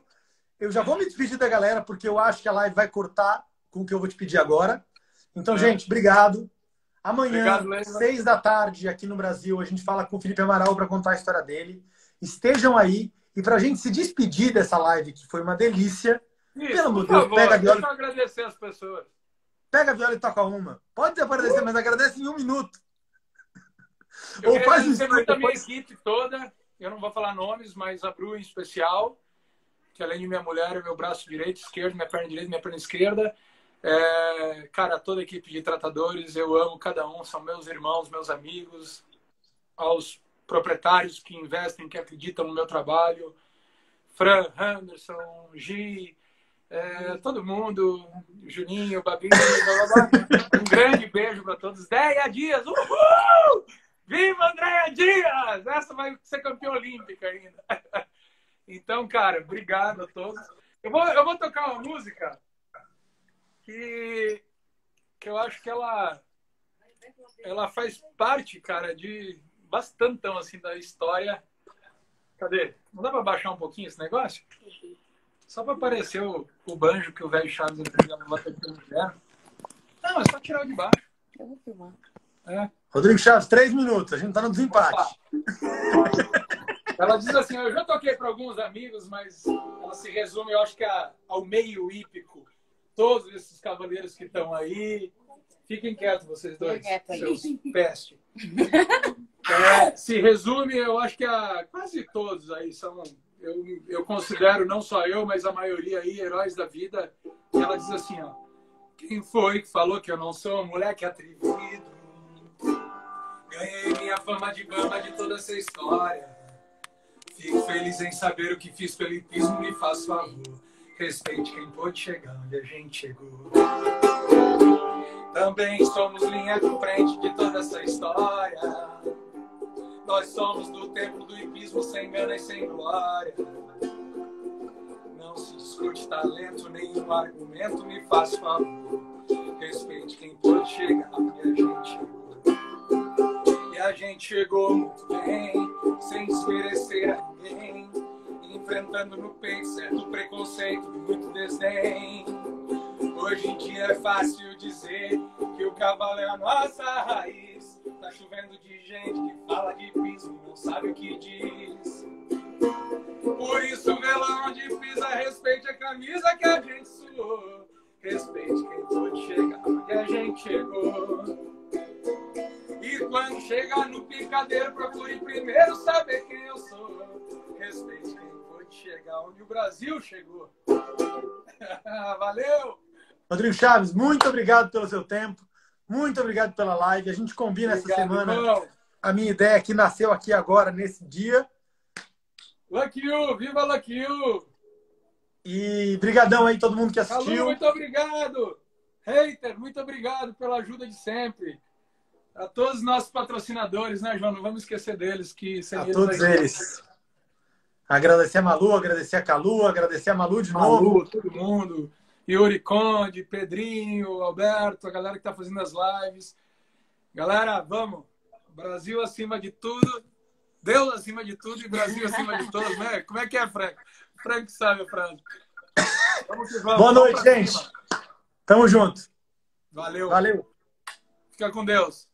Eu já vou me despedir da galera, porque eu acho que a live vai cortar com o que eu vou te pedir agora. Então, é. gente, obrigado. Amanhã, obrigado, seis da tarde, aqui no Brasil, a gente fala com o Felipe Amaral para contar a história dele. Estejam aí. E para a gente se despedir dessa live, que foi uma delícia. Isso, pelo amor de Deus, pega a viola. Eu agradecer as pessoas. Pega a viola e toca uma. Pode desaparecer, uh! mas agradece em um minuto. Eu Ou faz um muito a minha equipe toda. Eu não vou falar nomes, mas a Bru em especial, que além de minha mulher, é meu braço direito, esquerdo, minha perna direita, minha perna esquerda. É, cara, toda a equipe de tratadores, eu amo cada um, são meus irmãos, meus amigos, aos proprietários que investem, que acreditam no meu trabalho, Fran, Anderson, Gi, é, todo mundo, Juninho, Babinho, um grande beijo para todos. Deia Dias, uhul! Viva Andréia Dias! Essa vai ser campeã olímpica ainda. Então, cara, obrigado a todos. Eu vou, eu vou tocar uma música que, que eu acho que ela, ela faz parte, cara, de bastantão assim da história. Cadê? Não dá para baixar um pouquinho esse negócio? Só para aparecer o, o banjo que o velho Chaves ele pegava lá para mulher. Não, é só tirar o de baixo. Eu vou filmar. É. Rodrigo Chaves, três minutos. A gente tá no desempate. Ela diz assim: Eu já toquei para alguns amigos, mas ela se resume, eu acho que a, ao meio hípico. Todos esses cavaleiros que estão aí. Fiquem quietos, vocês dois. Seus peste. É, se resume, eu acho que a, quase todos aí são eu, eu considero não só eu, mas a maioria aí, heróis da vida, ela diz assim, ó, quem foi que falou que eu não sou um moleque atrevido? Ganhei minha fama de gama de toda essa história. Fico feliz em saber o que fiz pelo hipismo, me faz favor. Respeite quem pôde chegar onde a gente chegou. Também somos linha de frente de toda essa história. Nós somos do templo do hipismo sem gana e sem glória. Não se discute talento, nenhum argumento me faz favor. Respeite quem pode chegar e a gente chegou. E a gente chegou muito bem, sem desmerecer a ninguém. Enfrentando no peito certo preconceito e muito desdém. Hoje em dia é fácil dizer que o cavalo é a nossa raiz. Tá chovendo de gente que fala de piso e não sabe o que diz. Por isso, vela onde pisa, respeite a camisa que a gente suou. Respeite quem pôde chegar onde a gente chegou. E quando chegar no picadeiro, procure primeiro saber quem eu sou. Respeite quem pôde chegar onde o Brasil chegou. Valeu! Rodrigo Chaves, muito obrigado pelo seu tempo. Muito obrigado pela live. A gente combina obrigado, essa semana. Irmão. A minha ideia que nasceu aqui agora, nesse dia. Lucky you! Viva Lucky you! E brigadão aí todo mundo que assistiu. Calu, muito obrigado! Hater, muito obrigado pela ajuda de sempre. A todos os nossos patrocinadores, né, João? Não vamos esquecer deles. que A todos eles. Agradecer a Malu, agradecer a Calu, agradecer a Malu de Malu, novo. todo mundo. Yuri Conde, Pedrinho, Alberto, a galera que está fazendo as lives. Galera, vamos! Brasil acima de tudo, Deus acima de tudo e Brasil acima de todos, né? Como é que é, Frank? Frank sabe a frase. Vamos vamos. Boa noite, gente. Tamo junto. Valeu. Valeu. Fica com Deus.